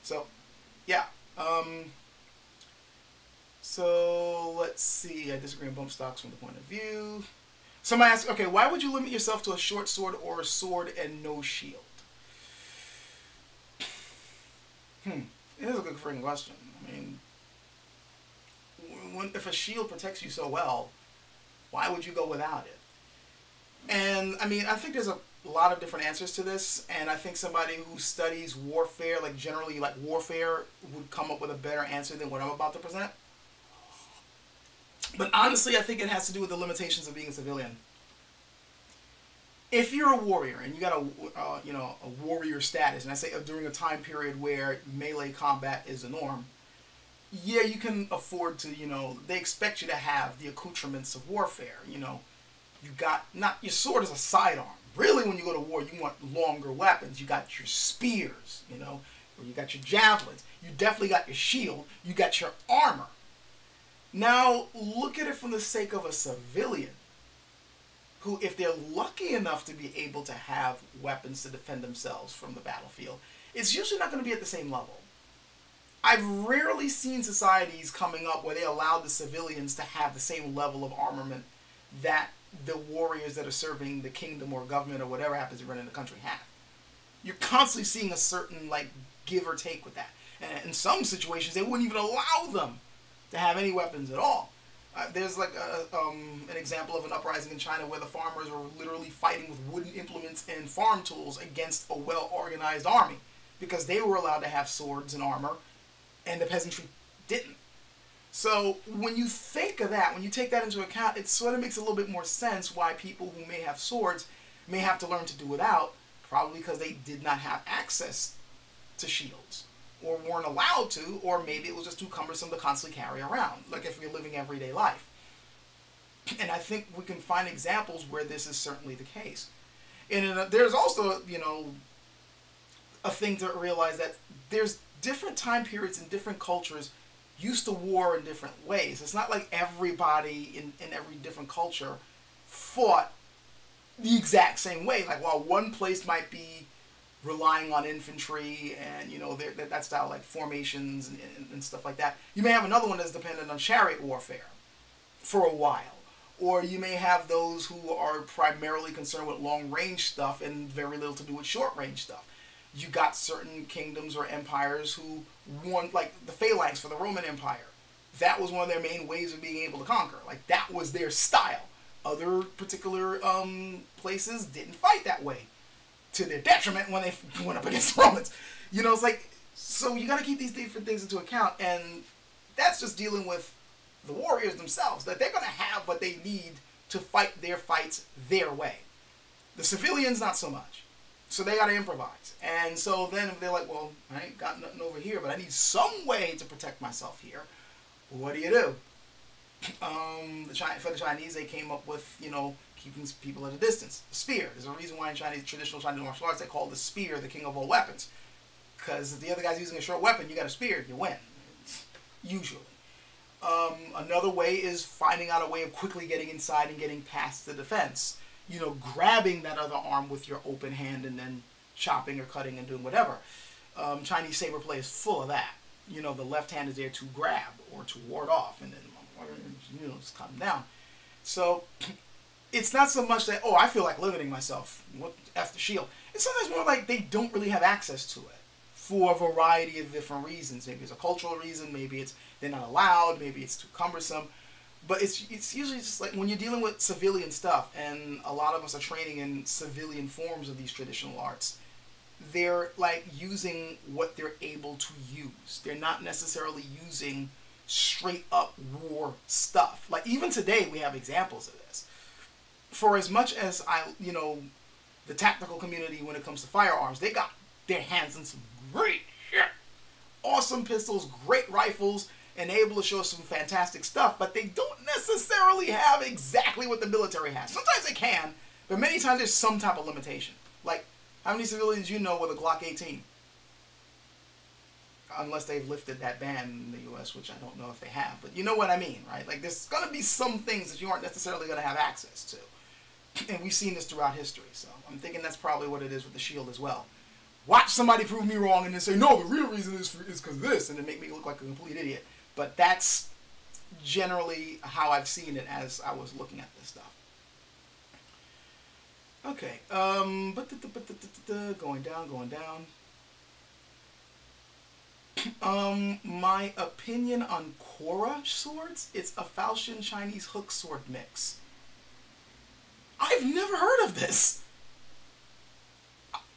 so, yeah. Um, so let's see. I disagree on bump stocks from the point of view. Somebody asks, okay, why would you limit yourself to a short sword or a sword and no shield? Hmm, it is a good freaking question. I mean, when, if a shield protects you so well, why would you go without it? And I mean, I think there's a lot of different answers to this, and I think somebody who studies warfare, like generally like warfare, would come up with a better answer than what I'm about to present. But honestly, I think it has to do with the limitations of being a civilian. If you're a warrior and you got a uh, you know a warrior status, and I say uh, during a time period where melee combat is the norm, yeah, you can afford to you know they expect you to have the accoutrements of warfare. You know, you got not your sword is a sidearm. Really, when you go to war, you want longer weapons. You got your spears, you know, or you got your javelins. You definitely got your shield. You got your armor now, look at it from the sake of a civilian who, if they're lucky enough to be able to have weapons to defend themselves from the battlefield, it's usually not going to be at the same level. I've rarely seen societies coming up where they allow the civilians to have the same level of armament that the warriors that are serving the kingdom or government or whatever happens to run in the country have. You're constantly seeing a certain like give or take with that. And in some situations, they wouldn't even allow them to have any weapons at all. Uh, there's like a, um, an example of an uprising in China where the farmers were literally fighting with wooden implements and farm tools against a well organized army because they were allowed to have swords and armor and the peasantry didn't. So when you think of that, when you take that into account, it sort of makes a little bit more sense why people who may have swords may have to learn to do without, probably because they did not have access to shields or weren't allowed to, or maybe it was just too cumbersome to constantly carry around, like if you're living everyday life. And I think we can find examples where this is certainly the case. And there's also, you know, a thing to realize that there's different time periods and different cultures used to war in different ways. It's not like everybody in, in every different culture fought the exact same way. Like while one place might be relying on infantry and you know that, that style like formations and, and, and, stuff like that, you may have another one that's dependent on chariot warfare for a while. Or you may have those who are primarily concerned with long range stuff and very little to do with short range stuff you got certain kingdoms or empires who won, like the Phalanx for the Roman Empire. That was one of their main ways of being able to conquer. Like that was their style. Other particular um, places didn't fight that way, to their detriment when they went up against the Romans. You know, it's like so you got to keep these different things into account, and that's just dealing with the warriors themselves. That they're going to have what they need to fight their fights their way. The civilians, not so much. So they got to improvise. And so then they're like, well, I ain't got nothing over here, but I need some way to protect myself here. what do you do? Um, the China, for the Chinese, they came up with, you know, keeping people at a distance. The spear. There's a reason why in Chinese, traditional Chinese martial arts, they call the spear the king of all weapons. Because if the other guy's using a short weapon, you got a spear, you win. Usually. Um, another way is finding out a way of quickly getting inside and getting past the defense you know, grabbing that other arm with your open hand and then chopping or cutting and doing whatever. Um, Chinese saber play is full of that. You know, the left hand is there to grab or to ward off, and then you know just cut them down. So it's not so much that oh I feel like limiting myself. What f the shield? It's sometimes more like they don't really have access to it for a variety of different reasons. Maybe it's a cultural reason. Maybe it's they're not allowed. Maybe it's too cumbersome but it's it's usually just like when you're dealing with civilian stuff, and a lot of us are training in civilian forms of these traditional arts. They're like using what they're able to use. They're not necessarily using straight up war stuff. Like even today, we have examples of this. For as much as I, you know, the tactical community when it comes to firearms, they got their hands on some great shit. Awesome pistols, great rifles, and able to show some fantastic stuff, but they don't necessarily have exactly what the military has. Sometimes they can, but many times there's some type of limitation. Like, how many civilians you know with a Glock 18? Unless they've lifted that ban in the U.S., which I don't know if they have, but you know what I mean, right? Like, there's to be some things that you aren't necessarily going to have access to. And we've seen this throughout history, so I'm thinking that's probably what it is with the shield as well watch somebody prove me wrong and then say no the real reason is is because this and then make me look like a complete idiot but that's generally how I've seen it as I was looking at this stuff. Okay, um, but going down, going down. um, my opinion on Kora swords, it's a Falchion Chinese hook sword mix. I've never heard of this.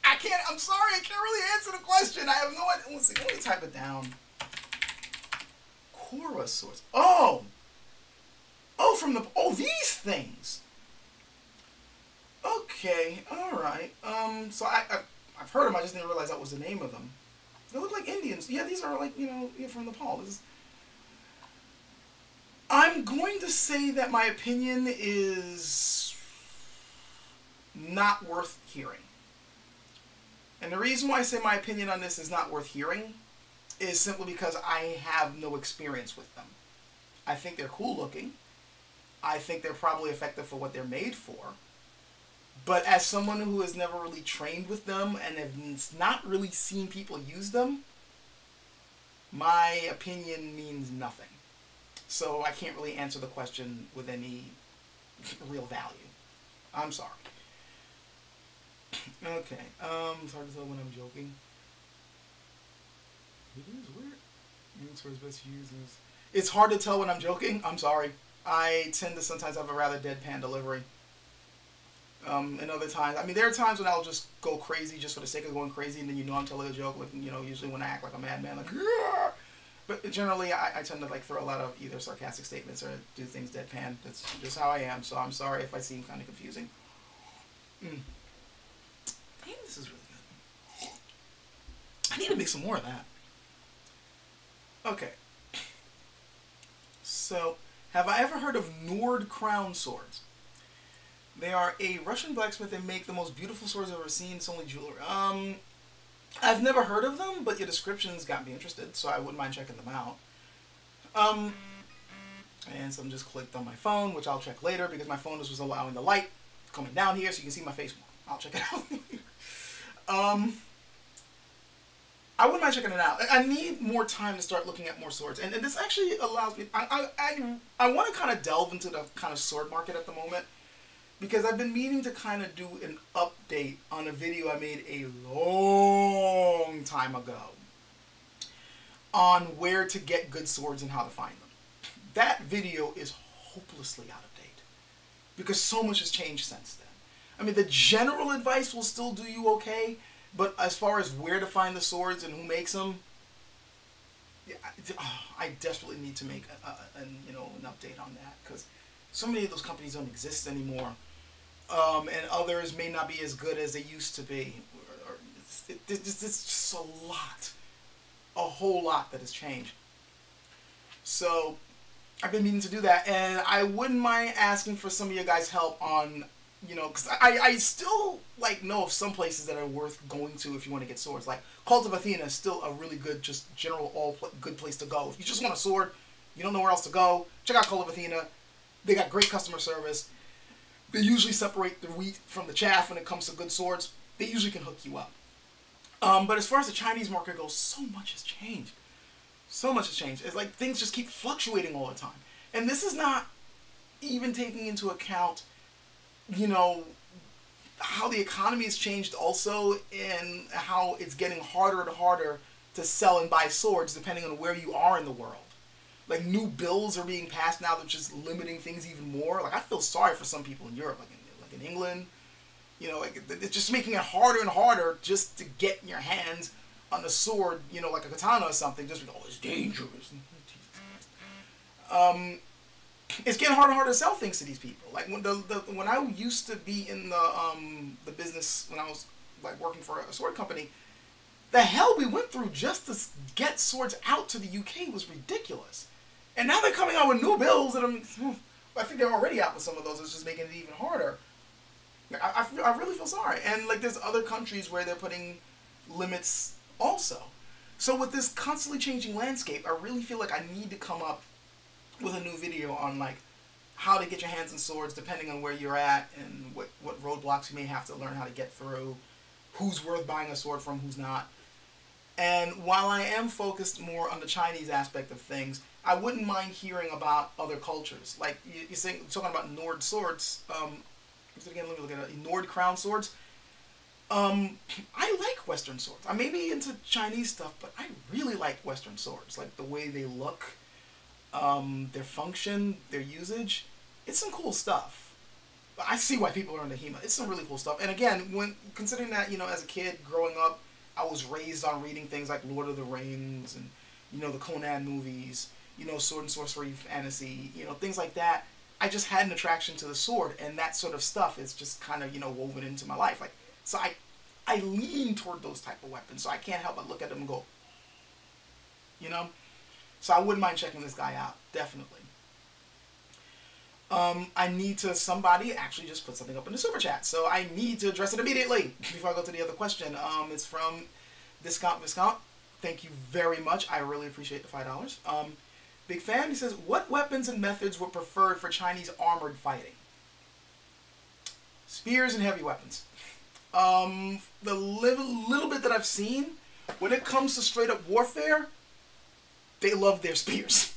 I can't, I'm sorry, I can't really answer the question. I have no idea. Let's see, let me type it down. Kora source. Oh! Oh, from the... Oh, these things! Okay, alright. Um, so I, I, I've heard them, I just didn't realize that was the name of them. They look like Indians. Yeah, these are like, you know, from Nepal. This is... I'm going to say that my opinion is not worth hearing. And the reason why I say my opinion on this is not worth hearing is simply because I have no experience with them. I think they're cool looking. I think they're probably effective for what they're made for. But as someone who has never really trained with them and has not really seen people use them, my opinion means nothing. So I can't really answer the question with any real value. I'm sorry. Okay. Um, it's hard to tell when I'm joking. It is weird. It's for his best uses. It's hard to tell when I'm joking. I'm sorry. I tend to sometimes have a rather deadpan delivery. Um, and other times, I mean, there are times when I'll just go crazy just for the sake of going crazy, and then you know I'm telling a joke. Like, you know, usually when I act like a madman, like, but generally I, I tend to like throw a lot of either sarcastic statements or do things deadpan. That's just how I am. So I'm sorry if I seem kind of confusing. Mm. This is really good. I need to make some more of that. Okay. So, have I ever heard of Nord Crown swords? They are a Russian blacksmith. They make the most beautiful swords I've ever seen. It's only jewelry. Um, I've never heard of them, but your descriptions got me interested, so I wouldn't mind checking them out. Um, and so I'm just clicked on my phone, which I'll check later because my phone was allowing the light coming down here so you can see my face more. I'll check it out. um, I wouldn't mind checking it out. I need more time to start looking at more swords, and, and this actually allows me. I I I, I want to kind of delve into the kind of sword market at the moment because I've been meaning to kind of do an update on a video I made a long time ago on where to get good swords and how to find them. That video is hopelessly out of date because so much has changed since then. I mean, the general advice will still do you okay, but as far as where to find the swords and who makes them, yeah, I desperately need to make a, a, a you know an update on that because so many of those companies don't exist anymore um, and others may not be as good as they used to be. It's, it, it's just a lot, a whole lot that has changed. So I've been meaning to do that, and I wouldn't mind asking for some of you guys' help on, you know, because I, I still like know of some places that are worth going to if you want to get swords. Like Cult of Athena is still a really good, just general all pl- good place to go. If you just want a sword, you don't know where else to go, check out Cult of Athena. They got great customer service they usually separate the wheat from the chaff when it comes to good swords. They usually can hook you up. Um, but as far as the Chinese market goes, so much has changed. So much has changed. It's like things just keep fluctuating all the time. And this is not even taking into account, you know, how the economy has changed also and how it's getting harder and harder to sell and buy swords depending on where you are in the world like new bills are being passed now that just limiting things even more. Like I feel sorry for some people in Europe, like in, like in England. You know, like it's just making it harder and harder just to get your hands on a sword. You know, like a katana or something. Just because oh, it's dangerous. Um, it's getting harder and harder to sell things to these people. Like when the, the when I used to be in the um the business when I was like working for a sword company, the hell we went through just to get swords out to the UK was ridiculous. And now they're coming out with new bills that I'm. I think they're already out with some of those. It's just making it even harder. I, I, I really feel sorry. And like there's other countries where they're putting limits also. So with this constantly changing landscape, I really feel like I need to come up with a new video on like how to get your hands on swords depending on where you're at and what, what roadblocks you may have to learn how to get through, who's worth buying a sword from, who's not. And while I am focused more on the Chinese aspect of things, I wouldn't mind hearing about other cultures. Like you, you're saying, talking about Nord swords. Um, again, let me look at it. Nord crown swords. Um, I like Western swords. I may be into Chinese stuff, but I really like Western swords. Like the way they look, um, their function, their usage. It's some cool stuff. I see why people are into HEMA. It's some really cool stuff. And again, when considering that you know, as a kid growing up, I was raised on reading things like Lord of the Rings and you know the Conan movies you know, sword and sorcery fantasy, you know, things like that. I just had an attraction to the sword, and that sort of stuff is just kind of you know woven into my life. Like, so I, I lean toward those type of weapons. So I can't help but look at them and go, you know. So I wouldn't mind checking this guy out, definitely. Um, I need to somebody actually just put something up in the super chat, so I need to address it immediately before I go to the other question. Um, it's from Discount Viscount. Thank you very much. I really appreciate the five dollars. Um, Big fan. He says, what weapons and methods were preferred for Chinese armored fighting? Spears and heavy weapons. Um, the little, little bit that I've seen, when it comes to straight up warfare, they love their spears.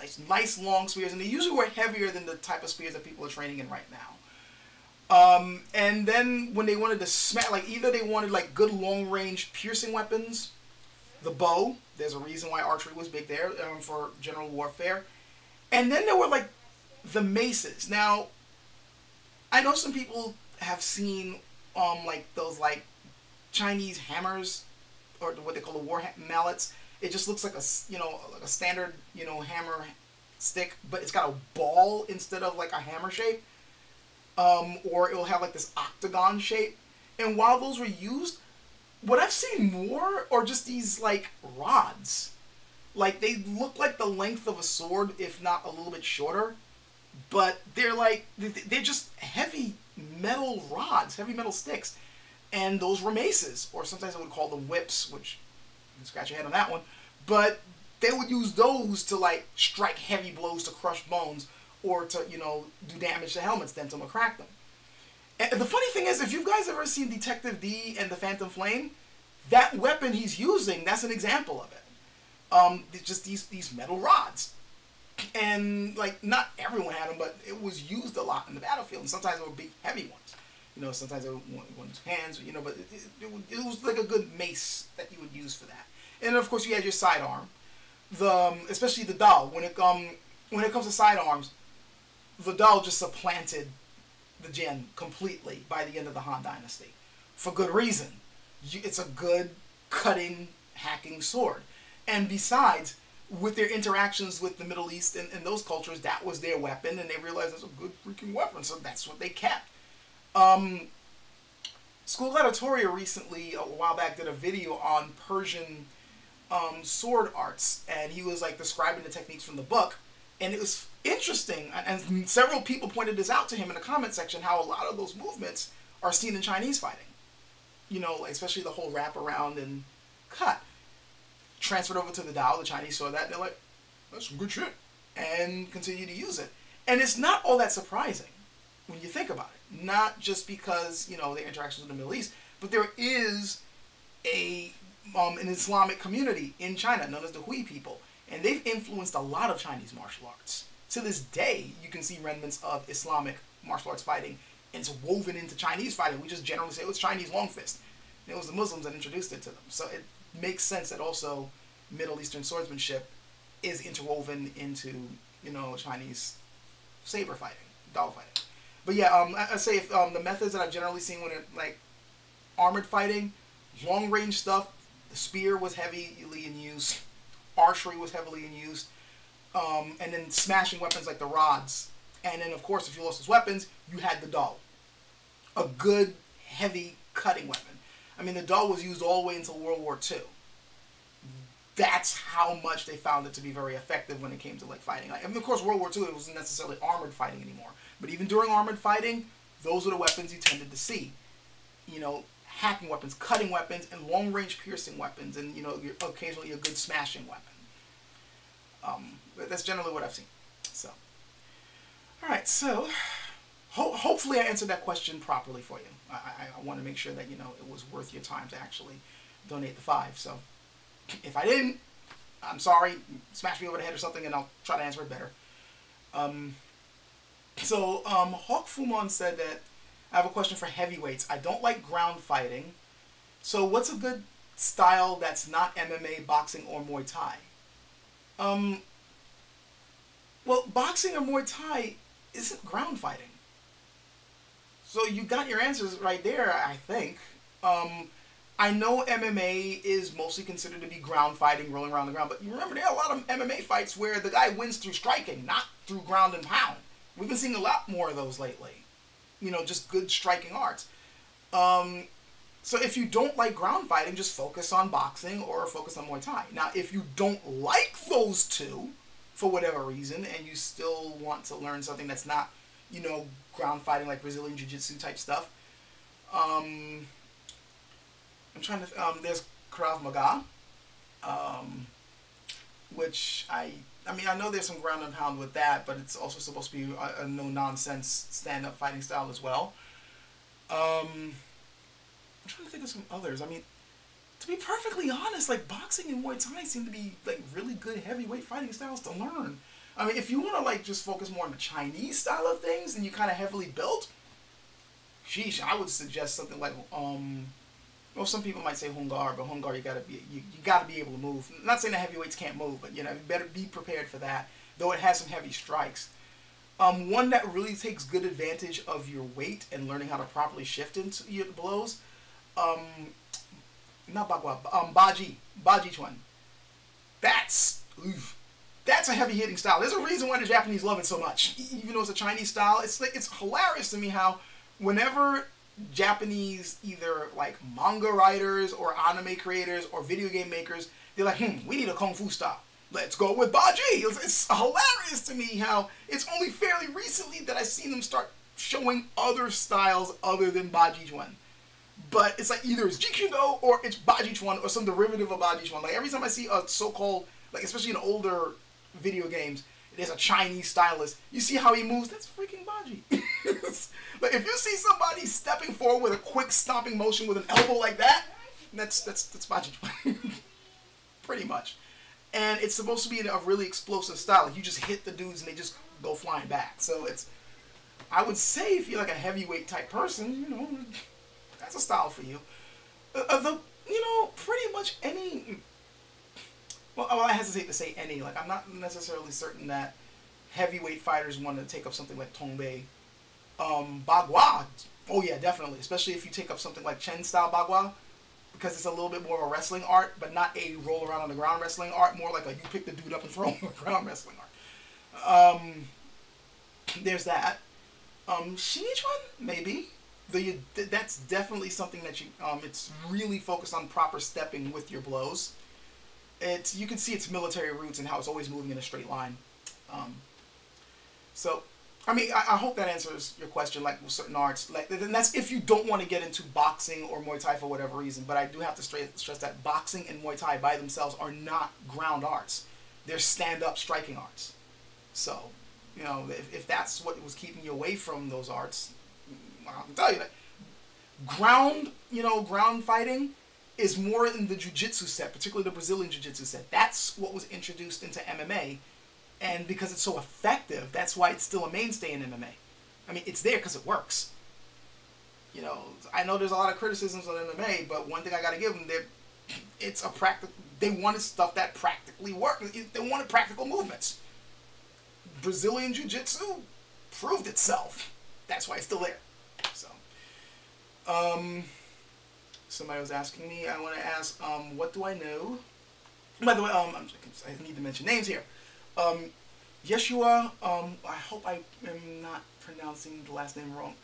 nice, nice long spears, and they usually were heavier than the type of spears that people are training in right now. Um, and then when they wanted to smack, like either they wanted like good long range piercing weapons, the bow. There's a reason why archery was big there um, for general warfare. And then there were like the maces. Now, I know some people have seen um like those like Chinese hammers or what they call the war mallets. It just looks like a you know like a standard you know hammer stick, but it's got a ball instead of like a hammer shape. Um, or it'll have like this octagon shape. And while those were used, what I've seen more are just these like rods. Like they look like the length of a sword, if not a little bit shorter. But they're like they're just heavy metal rods, heavy metal sticks, and those were maces, or sometimes I would call them whips, which scratch your head on that one. But they would use those to like strike heavy blows to crush bones, or to you know do damage to helmets, then to crack them. And the funny thing is, if you guys ever seen Detective Dee and the Phantom Flame, that weapon he's using, that's an example of it. Um, just these these metal rods, and like not everyone had them, but it was used a lot in the battlefield. And sometimes it would be heavy ones, you know. Sometimes it would one's hands, you know. But it, it, it, was like a good mace that you would use for that. And of course, you had your sidearm, the um, especially the Dao. When it um when it comes to sidearms, the Dao just supplanted the Jian completely by the end of the Han Dynasty, for good reason. It's a good cutting, hacking sword, and besides, with their interactions with the Middle East and, and those cultures, that was their weapon, and they realized it's a good freaking weapon, so that's what they kept. Um, Scholagladiatoria recently, a while back, did a video on Persian um, sword arts, and he was like describing the techniques from the book, and it was interesting, and several people pointed this out to him in the comment section, how a lot of those movements are seen in Chinese fighting. You know, especially the whole wrap around and cut. Transferred over to the Dao, the Chinese saw that, they're like, that's some good shit. And continue to use it. And it's not all that surprising when you think about it. Not just because, you know, the interactions with the Middle East, but there is a um, an Islamic community in China known as the Hui people. And they've influenced a lot of Chinese martial arts to this day, you can see remnants of Islamic martial arts fighting, and it's woven into Chinese fighting. We just generally say, it was Chinese long fist. And it was the Muslims that introduced it to them. So it makes sense that also Middle Eastern swordsmanship is interwoven into, you know, Chinese saber fighting, dao fighting. But yeah, um, I, I say if, um, the methods that I've generally seen when it, like, armored fighting, long range stuff, the spear was heavily in use, archery was heavily in use, um, and then smashing weapons like the rods. And then, of course, if you lost those weapons, you had the Dao. A good, heavy cutting weapon. I mean, the Dao was used all the way until World War II. That's how much they found it to be very effective when it came to like fighting. Like, I mean, of course, World War II it wasn't necessarily armored fighting anymore, but even during armored fighting, those were the weapons you tended to see. You know, hacking weapons, cutting weapons, and long-range piercing weapons, and you know, occasionally a good smashing weapon. Um, that's generally what I've seen. So, all right. So, ho hopefully I answered that question properly for you. I, I, I want to make sure that you know it was worth your time to actually donate the five. So, if I didn't, I'm sorry. Smash me over the head or something, and I'll try to answer it better. Um, so, um, Hawk Fumon said that I have a question for heavyweights. I don't like ground fighting. So, what's a good style that's not MMA, boxing, or Muay Thai? Um, well, boxing or Muay Thai isn't ground fighting. So you got your answers right there, I think. Um, I know MMA is mostly considered to be ground fighting, rolling around the ground, but you remember there are a lot of MMA fights where the guy wins through striking, not through ground and pound. We've been seeing a lot more of those lately. You know, just good striking arts. Um, so if you don't like ground fighting, just focus on boxing or focus on Muay Thai. Now, if you don't like those two, for whatever reason, and you still want to learn something that's not, you know, ground fighting like Brazilian Jiu Jitsu type stuff, um, I'm trying to. Um, there's Krav Maga, um, which I. I mean, I know there's some ground and pound with that, but it's also supposed to be a, a no nonsense stand up fighting style as well. Um, I'm trying to think of some others. I mean, to be perfectly honest, like boxing and Muay Thai seem to be like really good heavyweight fighting styles to learn. I mean, if you want to like just focus more on the Chinese style of things and you're kind of heavily built, sheesh, I would suggest something like um. Well, some people might say Hung Gar, but Hung Gar you gotta be you, you gotta be able to move. I'm not saying the heavyweights can't move, but you know you better be prepared for that. Though it has some heavy strikes. Um, one that really takes good advantage of your weight and learning how to properly shift into your blows. Um, not Bagua, um, Baji, Baji Chuan. That's oof, that's a heavy hitting style. There's a reason why the Japanese love it so much, even though it's a Chinese style. It's it's hilarious to me how whenever Japanese either like manga writers or anime creators or video game makers, they're like, hmm, we need a kung fu style. Let's go with Baji. It's, it's hilarious to me how it's only fairly recently that I've seen them start showing other styles other than Baji Chuan. But it's like either it's Jeet Kune Do or it's Baji Chuan or some derivative of Baji Chuan. Like every time I see a so-called, like especially in older video games, there's a Chinese stylist. You see how he moves? That's freaking Baji. like if you see somebody stepping forward with a quick stomping motion with an elbow like that, that's that's that's Chuan. Pretty much. And it's supposed to be a really explosive style. Like you just hit the dudes and they just go flying back. So it's I would say if you're like a heavyweight type person, you know, that's a style for you. Uh, the you know pretty much any. Well, well, I hesitate to say any. Like I'm not necessarily certain that heavyweight fighters want to take up something like Tongbei. Um, Bagua, oh yeah, definitely. Especially if you take up something like Cheng style Bagua, because it's a little bit more of a wrestling art, but not a roll around on the ground wrestling art. More like a you pick the dude up and throw him on the ground wrestling art. Um, there's that. Um, Xingyiquan, maybe the that's definitely something that you um, it's really focused on proper stepping with your blows. It's you can see its military roots and how it's always moving in a straight line. Um, so, I mean, I, I, hope that answers your question. Like with certain arts, like and that's if you don't want to get into boxing or Muay Thai for whatever reason. But I do have to straight, stress that boxing and Muay Thai by themselves are not ground arts. They're stand-up striking arts. So, you know, if, if that's what was keeping you away from those arts, mm, I can tell you that ground, you know, ground fighting is more in the jiu-jitsu set, particularly the Brazilian jiu-jitsu set. That's what was introduced into MMA. And because it's so effective, that's why it's still a mainstay in MMA. I mean, it's there because it works. You know, I know there's a lot of criticisms on MMA, but one thing I got to give them, they it's a practical. They wanted stuff that practically worked. They wanted practical movements. Brazilian Jiu-Jitsu proved itself. That's why it's still there. Um, somebody was asking me. I want to ask, um, what do I know? By the way, um, I'm, I need to mention names here. Um, Yeshua, um, I hope I am not pronouncing the last name wrong.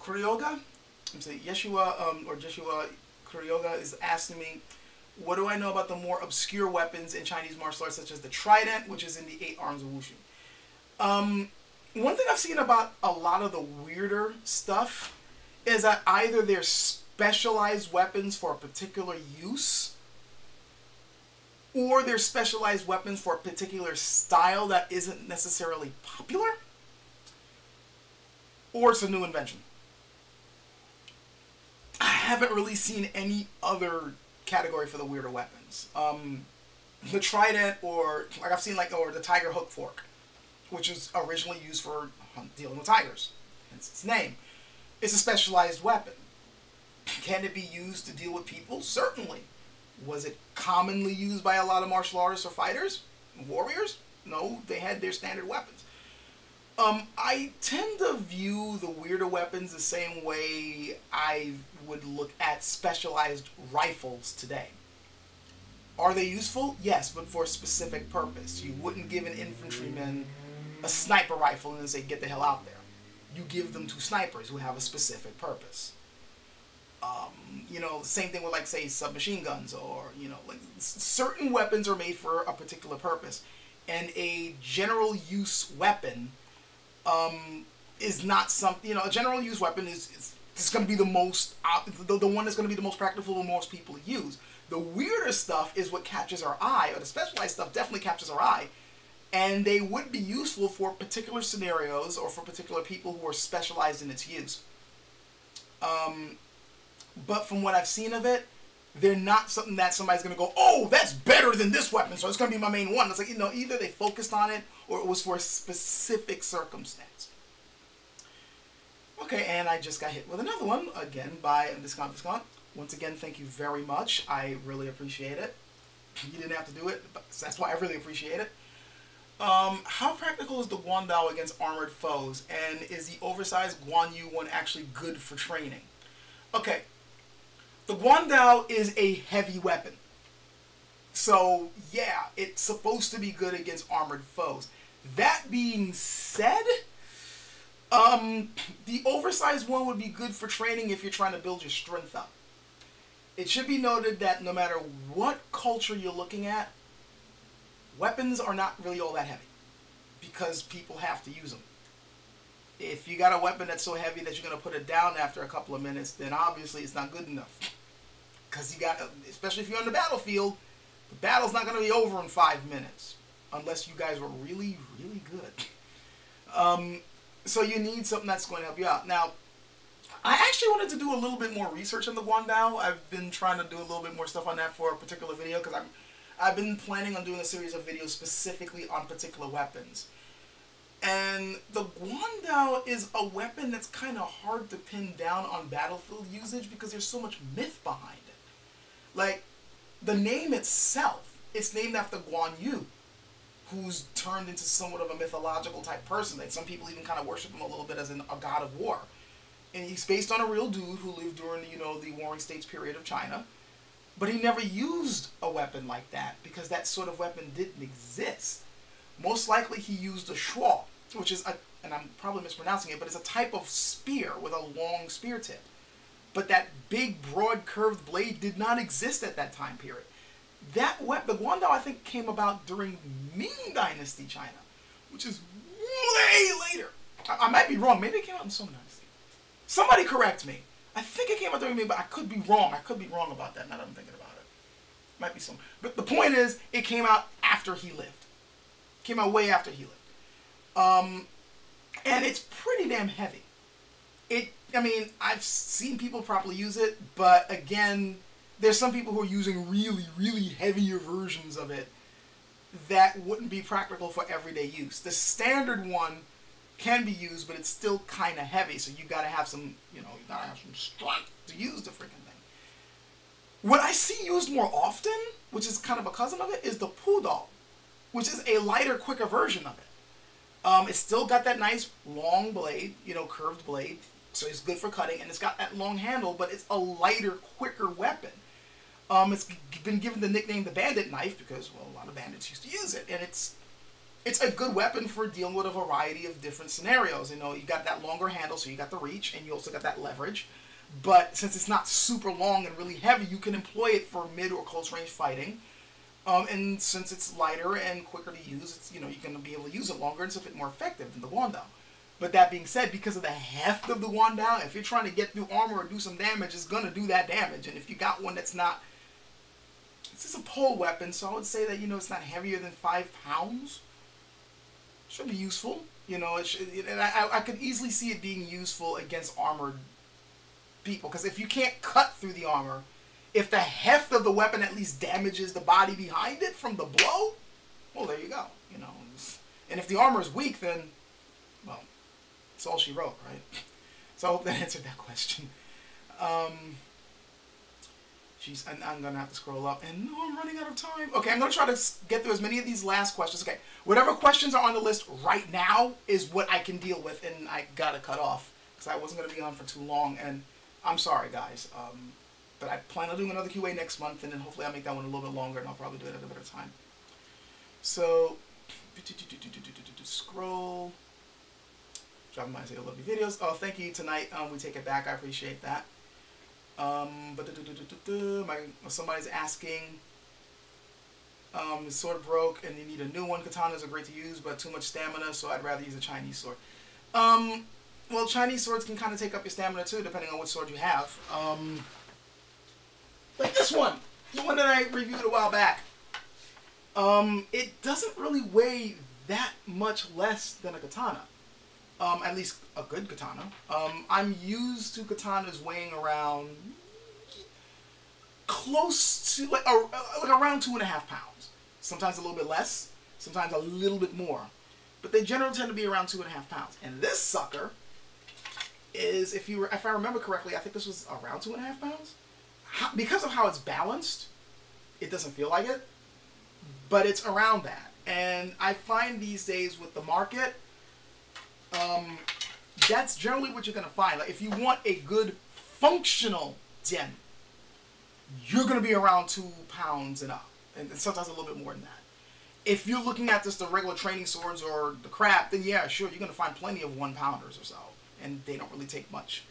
Kuryoga, I'm saying Yeshua, um, or Jeshua Kuryoga is asking me, what do I know about the more obscure weapons in Chinese martial arts, such as the trident, which is in the eight arms of Wushu? Um, one thing I've seen about a lot of the weirder stuff is that either they're specialized weapons for a particular use or they're specialized weapons for a particular style that isn't necessarily popular or it's a new invention. I haven't really seen any other category for the weirder weapons. Um, the trident or like I've seen like or the tiger hook fork, which is originally used for dealing with tigers, hence its name. It's a specialized weapon. Can it be used to deal with people? Certainly. Was it commonly used by a lot of martial artists or fighters? Warriors? No, they had their standard weapons. Um, I tend to view the weirder weapons the same way I would look at specialized rifles today. Are they useful? Yes, but for a specific purpose. You wouldn't give an infantryman a sniper rifle and say, get the hell out there you give them to snipers who have a specific purpose. Um, you know, same thing with like say submachine guns or you know like certain weapons are made for a particular purpose, and a general use weapon um, is not something you know a general use weapon is, is, going to be the most uh, the, the one that's going to be the most practical for most people to use. The weirder stuff is what catches our eye, or the specialized stuff definitely catches our eye and they would be useful for particular scenarios or for particular people who are specialized in its use. Um, but from what I've seen of it, they're not something that somebody's to go, oh, that's better than this weapon, so it's to be my main one. It's like, you know, either they focused on it or it was for a specific circumstance. Okay, and I just got hit with another one again by Discount Viscount. Once again, thank you very much. I really appreciate it. You didn't have to do it, but that's why I really appreciate it. Um, how practical is the Guandao against armored foes, and is the oversized Guan Yu one actually good for training? Okay, the Guandao is a heavy weapon. So, yeah, it's supposed to be good against armored foes. That being said, um, the oversized one would be good for training if you're trying to build your strength up. It should be noted that no matter what culture you're looking at, weapons are not really all that heavy because people have to use them. If you got a weapon that's so heavy that you're going to put it down after a couple of minutes, then obviously it's not good enough. Because you got, especially if you're on the battlefield, the battle's not going to be over in five minutes unless you guys were really, really good. Um, so you need something that's going to help you out. Now, I actually wanted to do a little bit more research on the Guandao. I've been trying to do a little bit more stuff on that for a particular video because I'm I've been planning on doing a series of videos specifically on particular weapons. And the Guandao is a weapon that's kind of hard to pin down on battlefield usage because there's so much myth behind it. Like, the name itself, it's named after Guan Yu, who's turned into somewhat of a mythological type person. Like, some people even kind of worship him a little bit as an, a god of war. And he's based on a real dude who lived during, you know, the Warring States period of China. But he never used a weapon like that because that sort of weapon didn't exist. Most likely he used a shuo, which is a, and I'm probably mispronouncing it, but it's a type of spear with a long spear tip. But that big, broad, curved blade did not exist at that time period. That weapon, the Guandao, I think, came about during Ming Dynasty China, which is way later. I, I might be wrong. Maybe it came out in Song Dynasty. Somebody correct me. I think it came out during Ming, but I could be wrong. I could be wrong about that now that I'm thinking about it. Might be some. But the point is, it came out after he lived. Came out way after he lived. Um, and it's pretty damn heavy. It, I mean, I've seen people properly use it, but again, there's some people who are using really, really heavier versions of it that wouldn't be practical for everyday use. The standard one can be used, but it's still kind of heavy, so you got to have some, you know, you got to have some strength to use the freaking thing. What I see used more often, which is kind of a cousin of it, is the Pudao, which is a lighter, quicker version of it. Um, it's still got that nice long blade, you know, curved blade, so it's good for cutting, and it's got that long handle, but it's a lighter, quicker weapon. Um, it's been given the nickname the bandit knife because, well, a lot of bandits used to use it, and it's it's a good weapon for dealing with a variety of different scenarios. You know, you got that longer handle, so you got the reach, and you also got that leverage. But since it's not super long and really heavy, you can employ it for mid or close range fighting. Um, and since it's lighter and quicker to use, it's you know you're going to be able to use it longer and it's a bit more effective than the Guandao. But that being said, because of the heft of the Guandao, if you're trying to get through armor or do some damage, it's gonna do that damage. And if you got one that's not, this is a pole weapon, so I would say that you know it's not heavier than five pounds. Should be useful, you know. It should, and I, I could easily see it being useful against armored people, because if you can't cut through the armor, if the heft of the weapon at least damages the body behind it from the blow, well, there you go. You know, and if the armor is weak, then, well, it's all she wrote, right? So I hope that answered that question. Um, Jeez, and I'm gonna have to scroll up, and no, I'm running out of time. Okay, I'm gonna try to get through as many of these last questions. Okay, whatever questions are on the list right now is what I can deal with, and I gotta cut off because I wasn't gonna be on for too long. And I'm sorry, guys. Um, but I plan on doing another QA next month, and then hopefully I'll make that one a little bit longer, and I'll probably do it at a better time. So, scroll. Dropping by say I love your videos. Oh, thank you tonight. Um, we take it back. I appreciate that. Um, but my, somebody's asking. Um, the sword broke, and you need a new one. Katanas are great to use, but too much stamina, so I'd rather use a Chinese sword. Um, well, Chinese swords can kind of take up your stamina too, depending on what sword you have. Um, like this one, the one that I reviewed a while back. Um, it doesn't really weigh that much less than a katana. Um, at least a good katana. Um, I'm used to katanas weighing around close to like, uh, like around two and a half pounds. Sometimes a little bit less, sometimes a little bit more. but they generally tend to be around two and a half pounds. And this sucker is, if you if I remember correctly, I think this was around two and a half pounds. Because of how it's balanced, it doesn't feel like it, but it's around that. And I find these days with the market, um, that's generally what you're gonna find. Like if you want a good functional jian, you're gonna be around two pounds and up, and sometimes a little bit more than that. If you're looking at just the regular training swords or the crap, then yeah, sure, you're gonna find plenty of one pounders or so, and they don't really take much.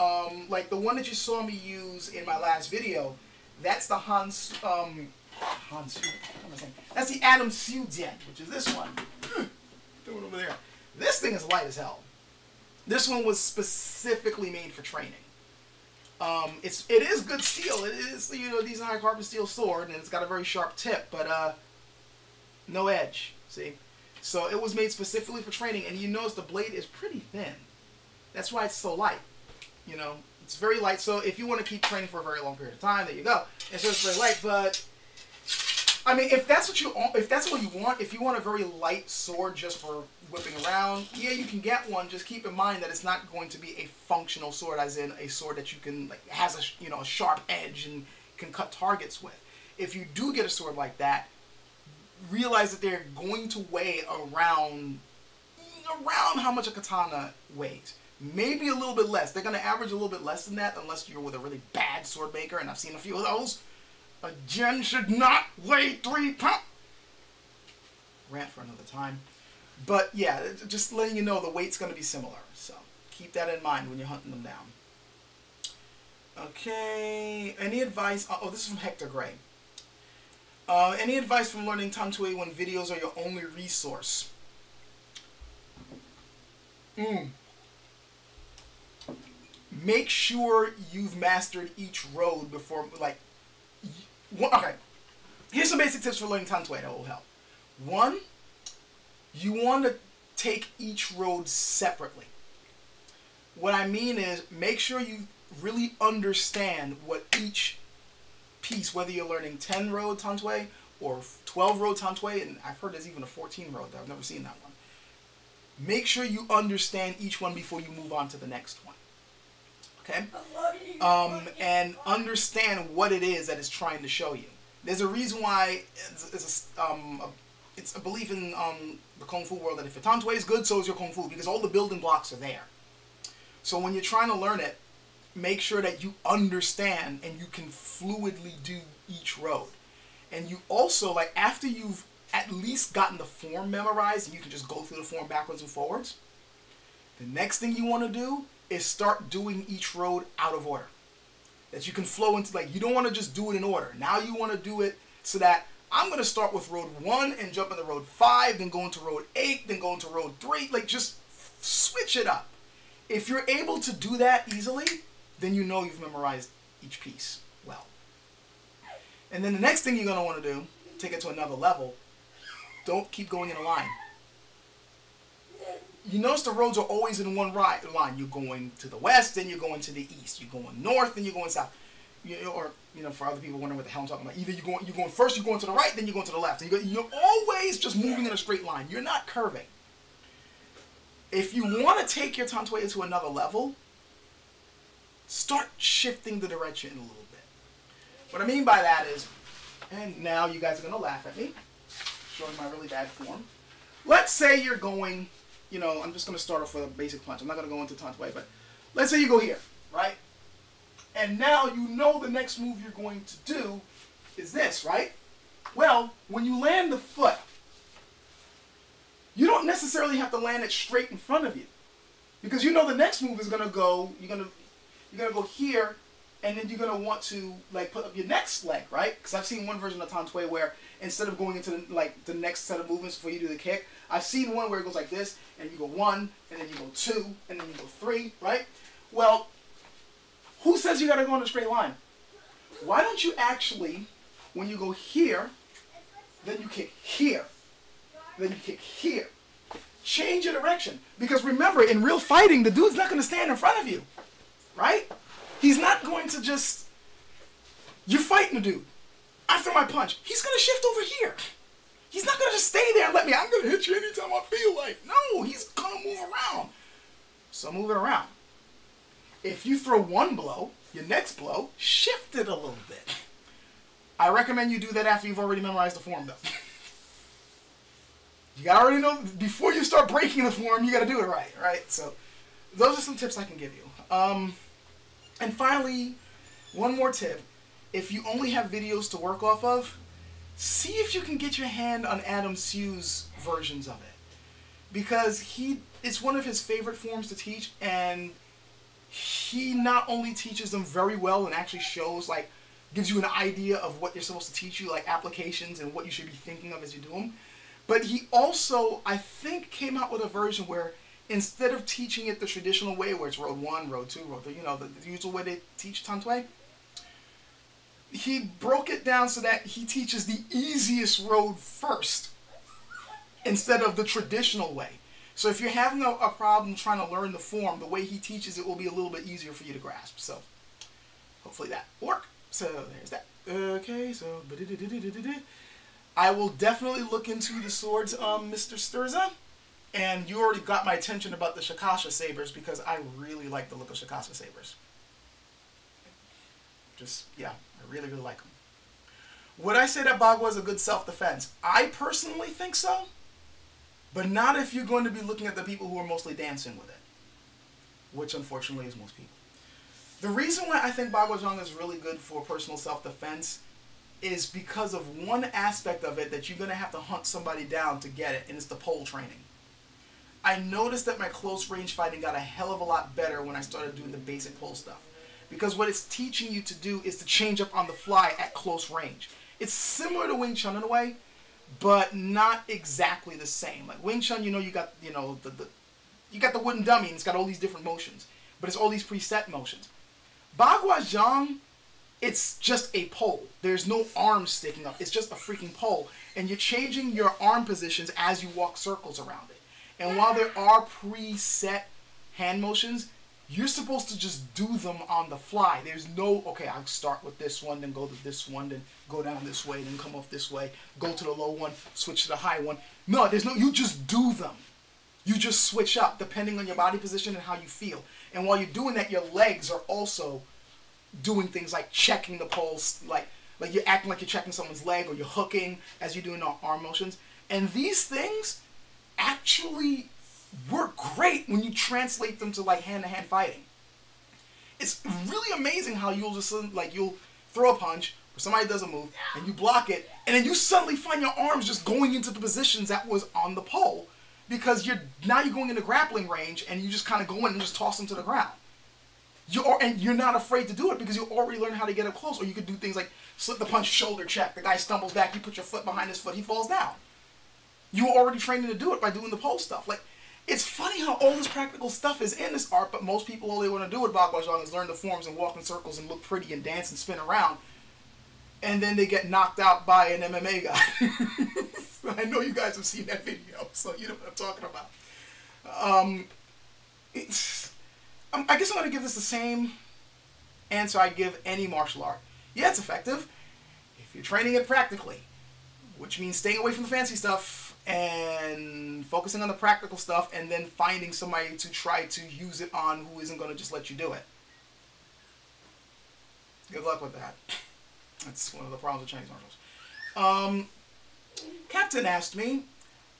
Um, like the one that you saw me use in my last video, that's the Hans um, Hans. That's the Adam Hsu which is this one. Throw it over there. This thing is light as hell. This one was specifically made for training. Um, it's it is good steel. It is you know these high carbon steel sword, and it's got a very sharp tip, but uh, no edge. See, so it was made specifically for training, and you notice the blade is pretty thin. That's why it's so light. You know, it's very light. So if you want to keep training for a very long period of time, there you go. It's very light, but I mean, if that's what you if that's what you want, if you want a very light sword just for whipping around, yeah, you can get one. Just keep in mind that it's not going to be a functional sword, as in a sword that you can like has a you know a sharp edge and can cut targets with. If you do get a sword like that, realize that they're going to weigh around around how much a katana weighs. Maybe a little bit less. They're going to average a little bit less than that unless you're with a really bad sword maker, and I've seen a few of those. A jian should not weigh three pounds. Rant for another time. But yeah, just letting you know the weight's going to be similar. So keep that in mind when you're hunting them down. Okay, any advice? Oh, this is from Hector Gray. Uh, any advice from learning Tantui when videos are your only resource? Mm. Make sure you've mastered each road before, like, okay. Here's some basic tips for learning Tantui that will help. One, you want to take each road separately. What I mean is make sure you really understand what each piece, whether you're learning 10 road Tantui or 12 road Tantui, and I've heard there's even a 14 road I've never seen that one. Make sure you understand each one before you move on to the next one. Okay? Um, and understand what it is that it's trying to show you. There's a reason why it's, it's a, um, a it's a belief in um, the Kung Fu world that if your Tantui is good, so is your Kung Fu, because all the building blocks are there. So when you're trying to learn it, make sure that you understand and you can fluidly do each road. And you also, like, after you've at least gotten the form memorized and you can just go through the form backwards and forwards, the next thing you want to do is start doing each road out of order. That you can flow into, like, you don't want to just do it in order. Now you want to do it so that I'm going to start with road one and jump into road five, then go into road eight, then go into road three. Like, just switch it up. If you're able to do that easily, then you know you've memorized each piece well. And then the next thing you're going to want to do, take it to another level, don't keep going in a line. You notice the roads are always in one right line. You're going to the west, then you're going to the east. You're going north, then you're going south. You, or, you know, for other people wondering what the hell I'm talking about, either you're going, you're going first, you're going to the right, then you're going to the left. And you're, you're always just moving in a straight line. You're not curving. If you want to take your Tantui to another level, start shifting the direction a little bit. What I mean by that is, and now you guys are going to laugh at me, showing my really bad form. Let's say you're going, you know, I'm just going to start off with a basic punch. I'm not going to go into Tantui, but let's say you go here, right? And now you know the next move you're going to do is this, right? Well, when you land the foot, you don't necessarily have to land it straight in front of you. Because you know the next move is gonna go, you're gonna you're gonna go here, and then you're gonna want to like put up your next leg, right? Because I've seen one version of Tantui where instead of going into the, like the next set of movements before you do the kick, I've seen one where it goes like this, and you go one, and then you go two, and then you go three, right? Well, who says you gotta go in a straight line? Why don't you actually, when you go here, then you kick here, then you kick here. Change your direction. Because remember, in real fighting, the dude's not gonna stand in front of you. Right? He's not going to just you're fighting the dude. After my punch, he's gonna shift over here. He's not gonna just stay there and let me. I'm gonna hit you anytime I feel like. No, he's gonna move around. So move it around. If you throw one blow, your next blow, shift it a little bit. I recommend you do that after you've already memorized the form, though. you gotta already know before you start breaking the form. You gotta do it right, right? So, those are some tips I can give you. Um, and finally, one more tip: if you only have videos to work off of, see if you can get your hand on Adam Hsu's versions of it, because he it's one of his favorite forms to teach, and he not only teaches them very well and actually shows like gives you an idea of what you're supposed to teach you, like applications and what you should be thinking of as you do them. But he also, I think, came out with a version where instead of teaching it the traditional way, where it's road one, road two, road three, you know, the, the usual way they teach Tantui, he broke it down so that he teaches the easiest road first instead of the traditional way. So if you're having a, a, problem trying to learn the form, the way he teaches it will be a little bit easier for you to grasp. So hopefully that will work. So there's that. Okay, so I will definitely look into the swords, um, Mr. Sturza. And you already got my attention about the Shashka sabers because I really like the look of Shashka sabers. Just, yeah, I really, really like them. Would I say that Bagua is a good self-defense? I personally think so. But not if you're going to be looking at the people who are mostly dancing with it. Which, unfortunately, is most people. The reason why I think Bagua Zhang is really good for personal self-defense is because of one aspect of it that you're going to have to hunt somebody down to get it, and it's the pole training. I noticed that my close range fighting got a hell of a lot better when I started doing the basic pole stuff. Because what it's teaching you to do is to change up on the fly at close range. It's similar to Wing Chun in a way, but not exactly the same. Like Wing Chun, you know, you got you know the, the you got the wooden dummy, and it's got all these different motions, but it's all these preset motions. Bagua Zhang, it's just a pole. There's no arms sticking up. It's just a freaking pole, and you're changing your arm positions as you walk circles around it. And while there are preset hand motions, you're supposed to just do them on the fly. There's no, okay, I'll start with this one, then go to this one, then go down this way, then come off this way, go to the low one, switch to the high one. No, there's no, you just do them. You just switch up depending on your body position and how you feel. And while you're doing that, your legs are also doing things like checking the pulse, like like you're acting like you're checking someone's leg or you're hooking as you're doing arm motions. And these things actually work great when you translate them to like hand-to-hand fighting. It's really amazing how you'll just like you'll throw a punch or somebody does a move and you block it and then you suddenly find your arms just going into the positions that was on the pole because you're now you're going into grappling range and you just kind of go in and just toss them to the ground. You are, and you're not afraid to do it because you already learned how to get up close. Or you could do things like slip the punch, shoulder check. The guy stumbles back, you put your foot behind his foot, he falls down. You were already trained to do it by doing the pole stuff. Like it's funny how all this practical stuff is in this art, but most people all they want to do with Baguazhang is learn the forms and walk in circles and look pretty and dance and spin around. And then they get knocked out by an MMA guy. I know you guys have seen that video, so you know what I'm talking about. Um, um, I guess I'm going to give this the same answer I give any martial art. Yeah, it's effective if you're training it practically, which means staying away from the fancy stuff and focusing on the practical stuff and then finding somebody to try to use it on who isn't going to just let you do it. Good luck with that. That's one of the problems with Chinese martial Um, Captain asked me,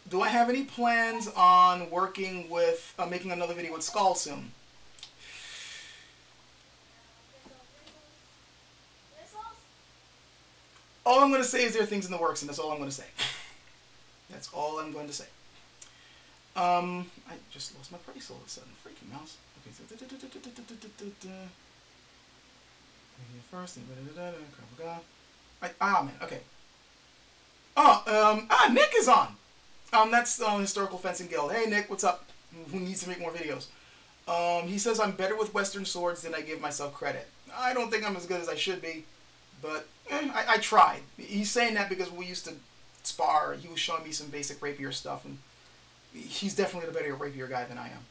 do I have any plans on working with, uh, making another video with Skull soon? All I'm going to say is there are things in the works, and that's all I'm going to say. That's all I'm going to say. Um, I just lost my place all of a sudden. Freaking mouse. Okay, so first ah man, okay. Oh, um, ah, Nick is on. Um, that's um, Historical Fencing Guild. Hey Nick, what's up? Who needs to make more videos? Um, he says I'm better with Western swords than I give myself credit. I don't think I'm as good as I should be, but eh, I, I tried. He's saying that because we used to spar. He was showing me some basic rapier stuff, and he's definitely the better rapier guy than I am.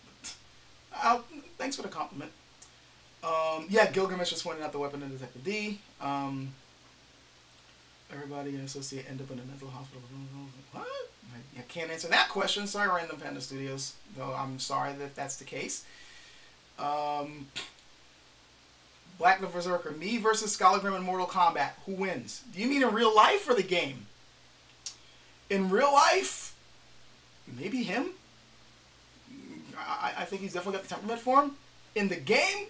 I'll, thanks for the compliment. Um, yeah, Gilgamesh just pointed out the weapon in Detective Dee. Um, Everybody in associate end up in a mental hospital. What? I, can't answer that question. Sorry, Random Panda Studios. Though I'm sorry that that's the case. Um, Black the Berserker. Me versus Skallagrim in Mortal Kombat. Who wins? Do you mean in real life or the game? In real life, maybe him. I, I think he's definitely got the temperament for him. In the game,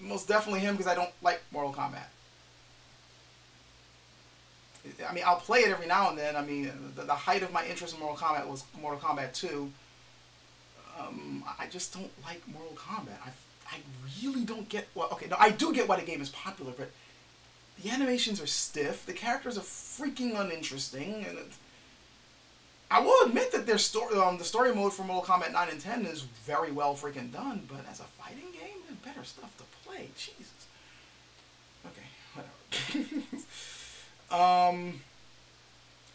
most definitely him because I don't like Mortal Kombat. I mean, I'll play it every now and then. I mean, the, the height of my interest in Mortal Kombat was Mortal Kombat 2. Um, I just don't like Mortal Kombat. I, I really don't get what. Okay, no, I do get why the game is popular, but the animations are stiff. The characters are freaking uninteresting, and I will admit that their story, um, the story mode for Mortal Kombat 9 and 10 is very well freaking done. But as a fighting game, there's better stuff to play. Jesus. Okay, whatever. Um,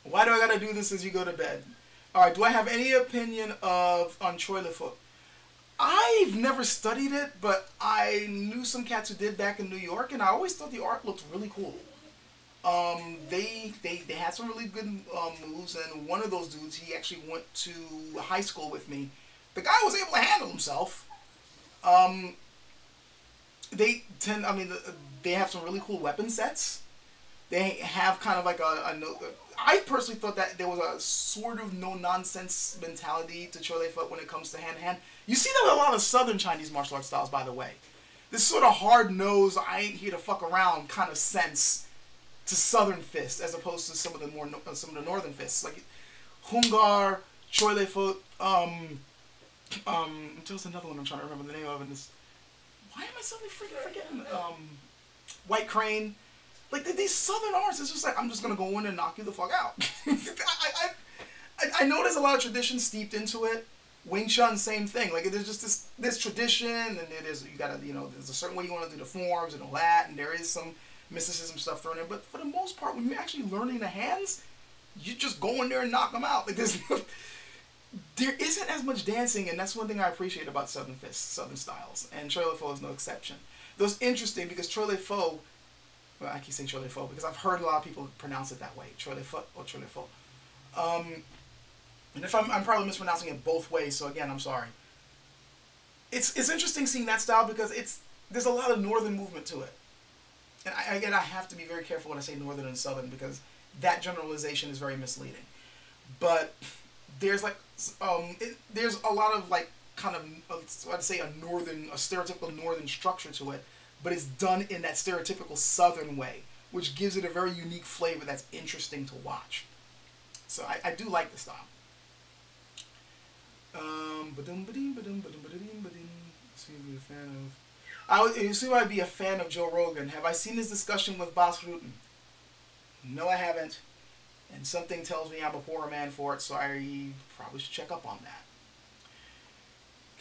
why do I gotta do this as you go to bed? All right. Do I have any opinion of on Choy Li Fut? I've never studied it, but I knew some cats who did back in New York, and I always thought the art looked really cool. Um, they they they had some really good um, moves, and one of those dudes, he actually went to high school with me. The guy was able to handle himself. Um, they tend, I mean, they have some really cool weapon sets they have kind of like a, no, I personally thought that there was a sort of no nonsense mentality to Choy foot when it comes to hand to hand. You see that with a lot of Southern Chinese martial arts styles, by the way. This sort of hard nosed, I ain't here to fuck around kind of sense to Southern fist, as opposed to some of the more uh, some of the Northern fists, like Hung Gar, Choy Li Fut. Um, um, there's another one I'm trying to remember the name of, and this. Why am I suddenly freaking forgetting? Um, White Crane. Like these southern arts, it's just like I'm just gonna go in and knock you the fuck out. I, I, I know there's a lot of tradition steeped into it. Wing Chun, same thing. Like there's just this this tradition, and it is you gotta you know there's a certain way you want to do the forms and all that, and there is some mysticism stuff thrown in. But for the most part, when you're actually learning the hands, you just go in there and knock them out. Like there's there isn't as much dancing, and that's one thing I appreciate about Southern fists, Southern styles, and Choy Le is no exception. Those interesting because Choy Le well, I keep saying Choy Le because I've heard a lot of people pronounce it that way, Choy Le or Choy Le Um, and if I'm, I'm probably mispronouncing it both ways, so again, I'm sorry. It's it's interesting seeing that style because it's there's a lot of northern movement to it, and I, again I have to be very careful when I say northern and southern because that generalization is very misleading. But there's like um, it, there's a lot of like kind of I'd say a northern a stereotypical northern structure to it but it's done in that stereotypical Southern way, which gives it a very unique flavor that's interesting to watch. So I, I do like the style. Um, see be a fan of. I would assume I'd be a fan of Joe Rogan. Have I seen his discussion with Bas Rutten? No, I haven't. And something tells me I'm a poor man for it, so I probably should check up on that.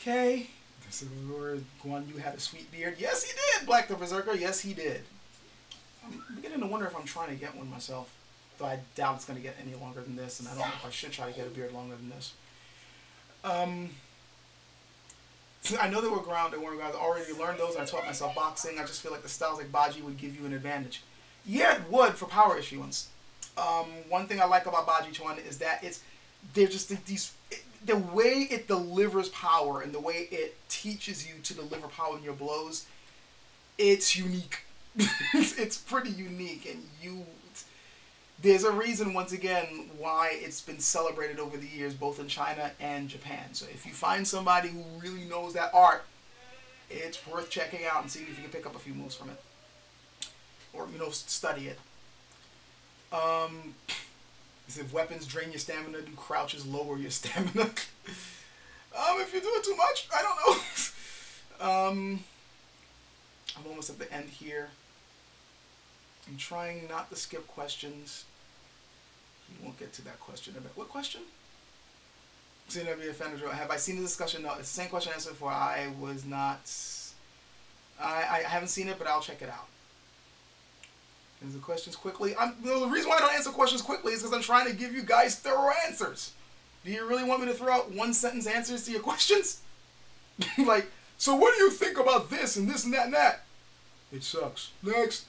Okay. This is where Guan Yu had a sweet beard. Yes, he did, Black the Berserker. Yes, he did. I'm beginning to wonder if I'm trying to get one myself. Though I doubt it's going to get any longer than this, and I don't know if I should try to get a beard longer than this. Um, I know they were grounded. One guys already learned those. I taught myself boxing. I just feel like the styles like Baji would give you an advantage. Yeah, it would for power issuance. Um, one thing I like about Baji Chuan is that it's they're just these the way it delivers power and the way it teaches you to deliver power in your blows, it's unique. it's, pretty unique, and you. There's a reason, once again, why it's been celebrated over the years, both in China and Japan. So if you find somebody who really knows that art, it's worth checking out and seeing if you can pick up a few moves from it, or you know, study it. Um, if weapons drain your stamina, do crouches lower your stamina? um, if you do it too much, I don't know. um, I'm almost at the end here. I'm trying not to skip questions. You won't get to that question. What question? Seen be a fan of Have I seen the discussion? No, it's the same question I answered before. I was not. I, I haven't seen it, but I'll check it out. Answer questions quickly. I'm, the reason why I don't answer questions quickly is because I'm trying to give you guys thorough answers. Do you really want me to throw out one sentence answers to your questions? like, so what do you think about this and this and that and that? It sucks. Next.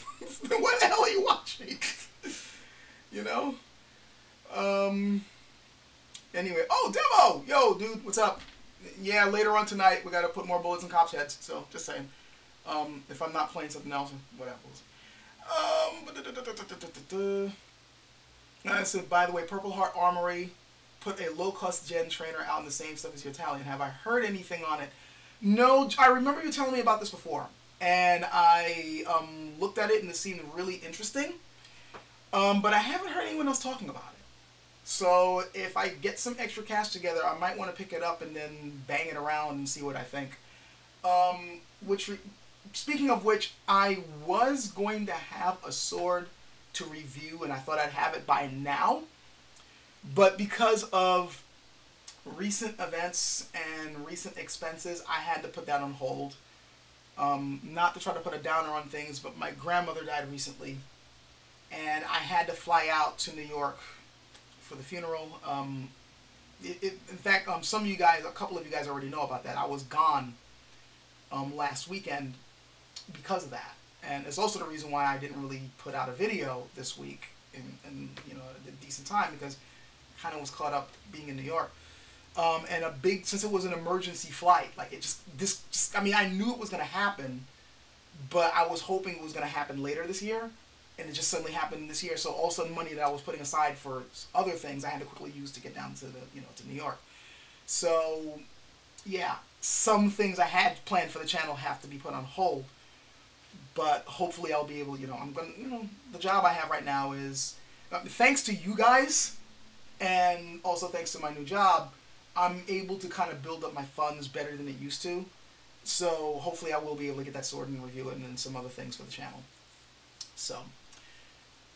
What the hell are you watching? you know. Um. Anyway, oh demo, yo, dude, what's up? Yeah, later on tonight we gotta put more bullets in cops' heads. So just saying. Um, if I'm not playing something else, whatever. Um. I said, by the way, Purple Heart Armory put a low cost jian trainer out in the same stuff as your Italian. Have I heard anything on it? No, I remember you telling me about this before, and I um, looked at it and it seemed really interesting. Um, but I haven't heard anyone else talking about it. So if I get some extra cash together, I might want to pick it up and then bang it around and see what I think. Um, which, speaking of which, I was going to have a sword to review, and I thought I'd have it by now. But because of recent events and recent expenses, I had to put that on hold. Um, not to try to put a downer on things, but my grandmother died recently, and I had to fly out to New York for the funeral. Um, it, it, in fact, um, some of you guys, a couple of you guys already know about that. I was gone um, last weekend because of that, and it's also the reason why I didn't really put out a video this week in, in you know a decent time because kind of was caught up being in New York. Um, and a big since it was an emergency flight, like it just this. Just, I mean, I knew it was gonna happen, but I was hoping it was gonna happen later this year, and it just suddenly happened this year. So all of a sudden, money that I was putting aside for other things, I had to quickly use to get down to the you know to New York. So, yeah, some things I had planned for the channel have to be put on hold. But hopefully, I'll be able. You know, I'm gonna. You know, the job I have right now is, uh, thanks to you guys, and also thanks to my new job I'm able to kind of build up my funds better than it used to. So hopefully I will be able to get that sword and review it and then some other things for the channel. So,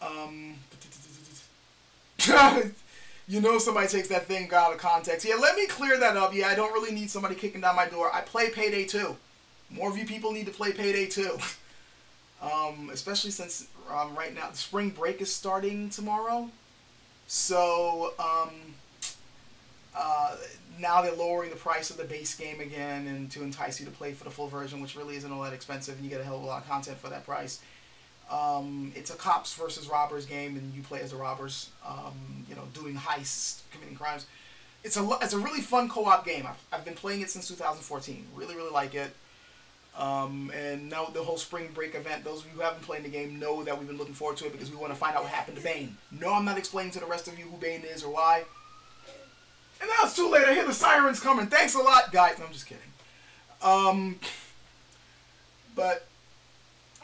um, you know somebody takes that thing out of context. Yeah, let me clear that up. Yeah, I don't really need somebody kicking down my door. I play Payday 2. More of you people need to play Payday 2. um, especially since um, right now, the spring break is starting tomorrow. So, um, uh, now they're lowering the price of the base game again and to entice you to play for the full version, which really isn't all that expensive, and you get a hell of a lot of content for that price. Um, it's a cops versus robbers game, and you play as the robbers, um, you know, doing heists, committing crimes. It's a it's a really fun co-op game. I've, I've been playing it since 2014. Really, really like it. Um, and now the whole spring break event, those of you who haven't played the game know that we've been looking forward to it because we want to find out what happened to Bane. No, I'm not explaining to the rest of you who Bane is or why. And now it's too late. I hear the sirens coming. Thanks a lot, guys. No, I'm just kidding. Um, but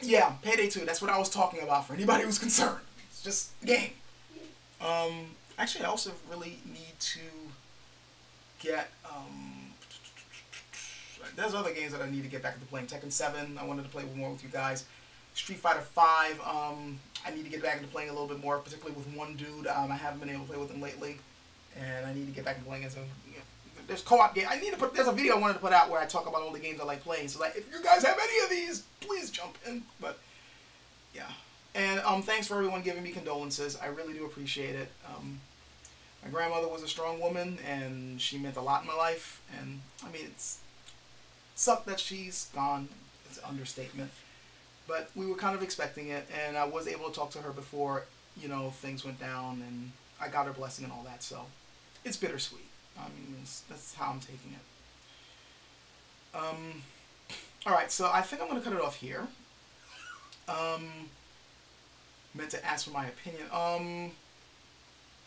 yeah, Payday 2. That's what I was talking about for anybody who's concerned. It's just a game. Um, actually, I also really need to get. Um, there's other games that I need to get back into playing. Tekken 7. I wanted to play more with you guys. Street Fighter 5. Um, I need to get back into playing a little bit more, particularly with one dude. Um, I haven't been able to play with him lately and I need to get back to playing know, there's co-op game. I need to put. There's a video I wanted to put out where I talk about all the games I like playing. So like, if you guys have any of these, please jump in. But yeah, and um, thanks for everyone giving me condolences. I really do appreciate it. Um, my grandmother was a strong woman, and she meant a lot in my life. And I mean, it's sucked that she's gone. It's an understatement. But we were kind of expecting it, and I was able to talk to her before, you know, things went down, and I got her blessing and all that. So it's bittersweet. I mean, that's how I'm taking it. Um, all right, so I think I'm going to cut it off here. Um, meant to ask for my opinion. Um,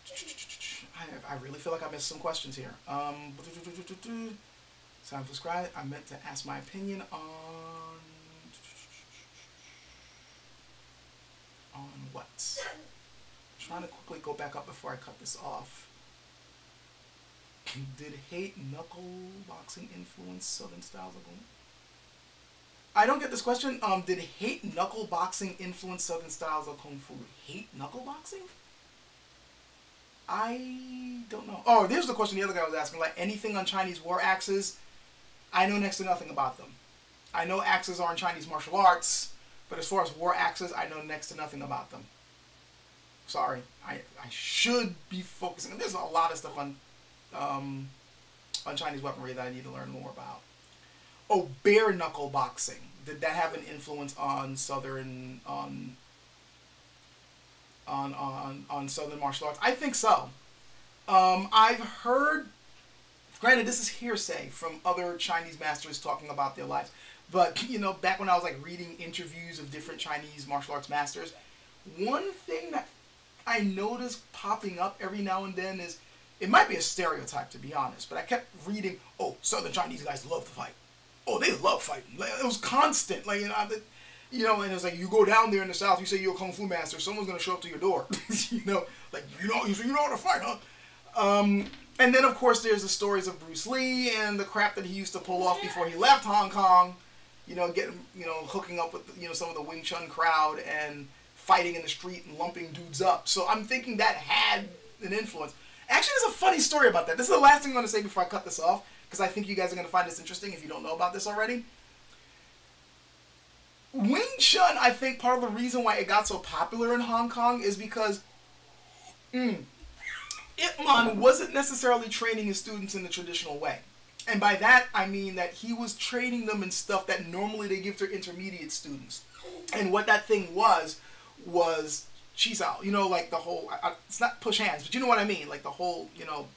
I, I really feel like I missed some questions here. Um, to subscribe. I meant to ask my opinion on on what? I'm trying to quickly go back up before I cut this off. Did hate knuckle boxing influence Southern styles of Kung fu? I don't get this question. Um, did hate knuckle boxing influence Southern styles of Kung Fu? Hate knuckle boxing? I don't know. Oh, there's the question the other guy was asking. Like anything on Chinese war axes, I know next to nothing about them. I know axes are in Chinese martial arts, but as far as war axes, I know next to nothing about them. Sorry, I, I should be focusing. There's a lot of stuff on um, on Chinese weaponry that I need to learn more about. Oh, bare knuckle boxing. Did that have an influence on Southern on on on on Southern martial arts? I think so. Um, I've heard. Granted, this is hearsay from other Chinese masters talking about their lives. But you know, back when I was like reading interviews of different Chinese martial arts masters, one thing that I noticed popping up every now and then is it might be a stereotype to be honest, but I kept reading, oh, Southern Chinese guys love to fight. Oh, they love fighting. It was constant. Like you know, you know, and it's like you go down there in the South, you say you're a kung fu master, someone's gonna show up to your door. you know, like you know, you know how to fight, huh? Um, and then of course there's the stories of Bruce Lee and the crap that he used to pull off before he left Hong Kong. You know, getting you know hooking up with you know some of the Wing Chun crowd and fighting in the street and lumping dudes up. So I'm thinking that had an influence. Actually, there's a funny story about that. This is the last thing I'm going to say before I cut this off, because I think you guys are going to find this interesting if you don't know about this already. Wing Chun, I think part of the reason why it got so popular in Hong Kong is because mm, Ip Man wasn't necessarily training his students in the traditional way. And by that, I mean that he was training them in stuff that normally they give to intermediate students. And what that thing was, was chi sao. You know, like the whole, I, it's not push hands, but you know what I mean? Like the whole, you know,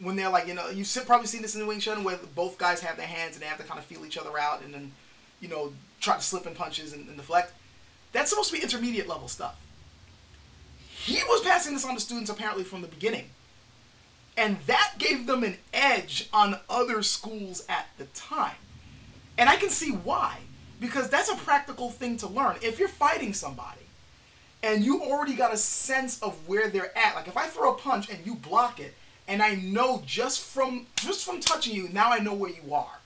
when they're like, you know, you've probably seen this in Wing Chun where both guys have their hands and they have to kind of feel each other out and then, you know, try to slip in punches and, and deflect. That's supposed to be intermediate level stuff. He was passing this on to students apparently from the beginning. And that gave them an edge on other schools at the time. And I can see why. Because that's a practical thing to learn. If you're fighting somebody and you already got a sense of where they're at, like if I throw a punch and you block it, and I know just from just from touching you, now I know where you are.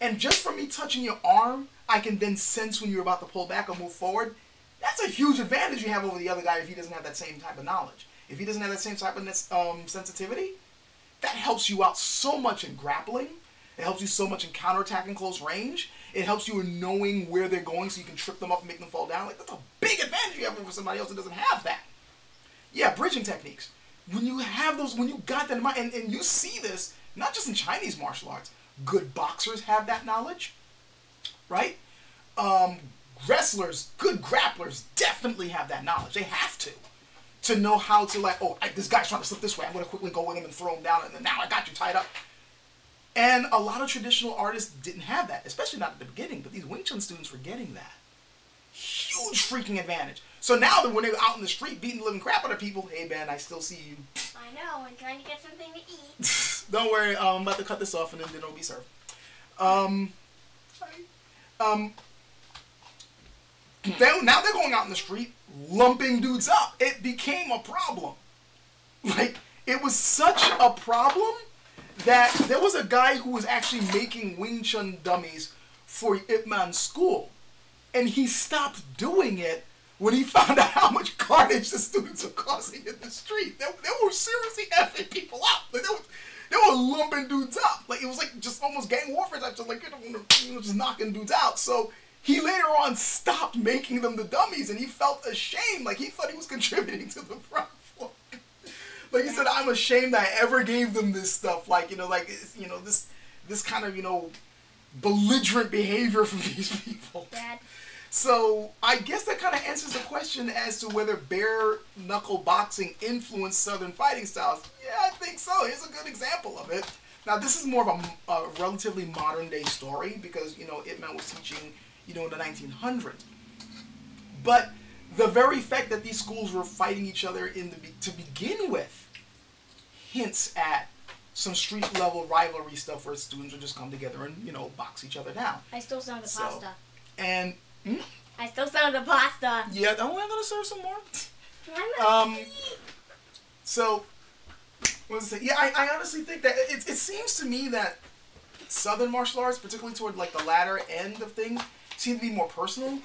And just from me touching your arm, I can then sense when you're about to pull back or move forward. That's a huge advantage you have over the other guy if he doesn't have that same type of knowledge. If he doesn't have that same type of um, sensitivity, that helps you out so much in grappling. It helps you so much in counterattacking close range. It helps you in knowing where they're going so you can trip them up and make them fall down. Like that's a big advantage you have over somebody else that doesn't have that. Yeah, bridging techniques. When you have those, when you got that in mind, and, and you see this not just in Chinese martial arts, good boxers have that knowledge, right? Um, wrestlers, good grapplers definitely have that knowledge. They have to. To know how to like, oh, I, this guy's trying to slip this way. I'm going to quickly go with him and throw him down, and then now I got you tied up. And a lot of traditional artists didn't have that, especially not at the beginning, but these Wing Chun students were getting that. Huge freaking advantage. So now that when they're out in the street beating the living crap out of people, hey man, I still see you. I know, I'm trying to get something to eat. Don't worry, um, I'm about to cut this off and then will be served. Um, um, they, now they're going out in the street lumping dudes up. It became a problem. Like, it was such a problem that there was a guy who was actually making Wing Chun dummies for Ip Man's school. And he stopped doing it when he found out how much carnage the students were causing in the street. They, they were seriously effing people up. Like they, were, they were lumping dudes up. Like it was like just almost gang warfare type stuff. Like you know, just knocking dudes out. So he later on stopped making them the dummies, and he felt ashamed. Like he thought he was contributing to the problem like he said, I'm ashamed I ever gave them this stuff. Like you know, like you know this this kind of you know belligerent behavior from these people. Dad. So I guess that kind of answers the question as to whether bare knuckle boxing influenced Southern fighting styles. Yeah, I think so. Here's a good example of it. Now this is more of a, a relatively modern day story because you know Ip Man was teaching you know in the 1900s, but the very fact that these schools were fighting each other in the to begin with hints at some street level rivalry stuff where students would just come together and you know box each other down. I still sound the So- pasta. And hmm? I still sound the pasta. yeah, I'm gonna serve some more. Um, So, what was it? Yeah, I, I honestly think that it, it seems to me that Southern martial arts, particularly toward like the latter end of things, seem to be more personal.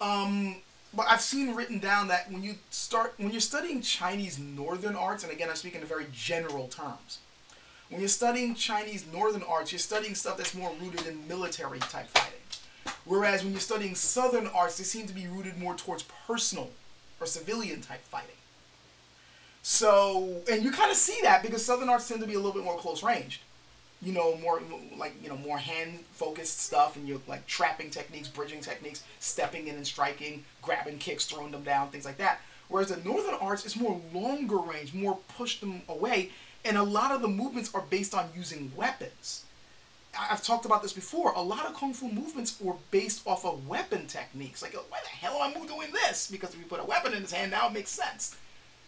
Um, but I've seen written down that when you start when you're studying Chinese Northern arts, and again I'm speaking in very general terms. When you're studying Chinese Northern arts, you're studying stuff that's more rooted in military type fighting. Whereas when you're studying Southern arts, they seem to be rooted more towards personal or civilian type fighting. So, and you kind of see that because Southern arts tend to be a little bit more close ranged. You know, more like, you know, more hand focused stuff and you're like trapping techniques, bridging techniques, stepping in and striking, grabbing kicks, throwing them down, things like that. Whereas the Northern Arts is more longer range, more push them away, and a lot of the movements are based on using weapons. I've talked about this before. A lot of kung fu movements were based off of weapon techniques. Like, why the hell am I doing this? Because if you put a weapon in his hand, now it makes sense.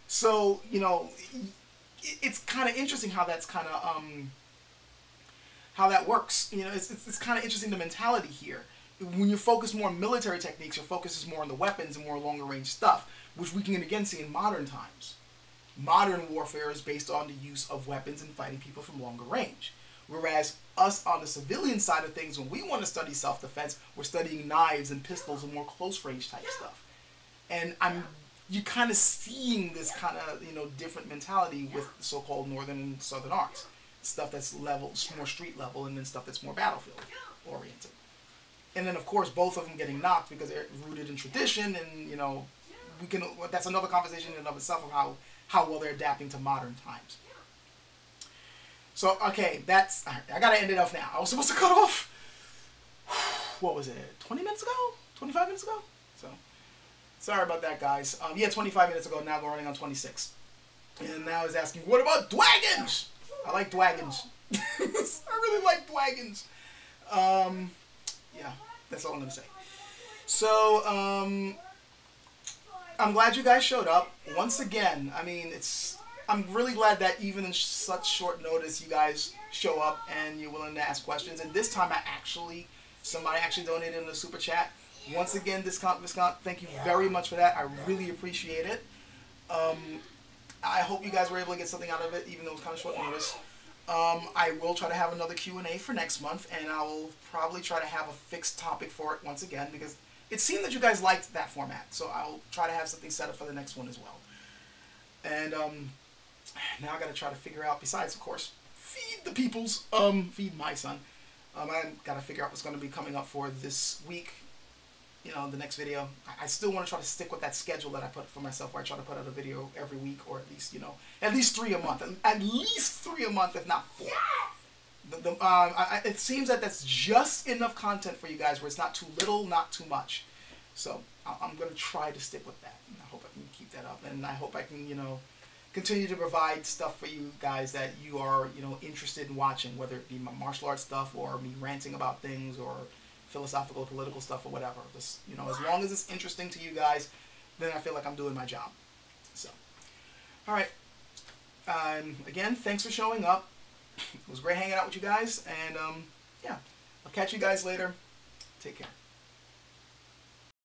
So, you know, it's kind of interesting how that's kind of um, how that works. You know, it's, it's, it's kind of interesting the mentality here. When you focus more on military techniques, your focus is more on the weapons and more longer range stuff, which we can again see in modern times. Modern warfare is based on the use of weapons and fighting people from longer range. Whereas us on the civilian side of things, when we want to study self-defense, we're studying knives and pistols and more close range type stuff. And I'm you kind of seeing this kind of you know different mentality with so-called northern and southern arts stuff that's level more street level and then stuff that's more battlefield oriented and then of course both of them getting knocked because they're rooted in tradition and you know we can that's another conversation in and of itself of how how well they're adapting to modern times so okay, that's I gotta end it off now. I was supposed to cut off. What was it? 20 minutes ago? 25 minutes ago? So sorry about that, guys. Um, yeah, 25 minutes ago. Now we're running on 26. And now he's asking, what about Dwagons? I like wagons. I really like wagons. Um, yeah, that's all I'm gonna say. So um, I'm glad you guys showed up once again. I mean, it's I'm really glad that even in such short notice, you guys show up and you're willing to ask questions. And this time, I actually, somebody actually donated in the super chat. Once again, discount, discount. Thank you very much for that. I really appreciate it. Um, I hope you guys were able to get something out of it, even though it was kind of short notice. Um, I will try to have another Q&A for next month, and I will probably try to have a fixed topic for it once again, because it seemed that you guys liked that format, so I'll try to have something set up for the next one as well. And um, now I got to try to figure out, besides, of course, feed the peoples, um, feed my son. Um, I got to figure out what's going to be coming up for this week, you know, the next video. I, still want to try to stick with that schedule that I put for myself where I try to put out a video every week or at least, you know, at least three a month. At least three a month, if not four. The, the, um, I, it seems that that's just enough content for you guys where it's not too little, not too much. So I'm going to try to stick with that. I hope I can keep that up. And I hope I can, you know, continue to provide stuff for you guys that you are, you know, interested in watching, whether it be my martial arts stuff or me ranting about things or philosophical, political stuff or whatever. Just, you know, as long as it's interesting to you guys, then I feel like I'm doing my job. So, all right. Um, again, thanks for showing up. It was great hanging out with you guys, and um, yeah, I'll catch you guys later. Take care.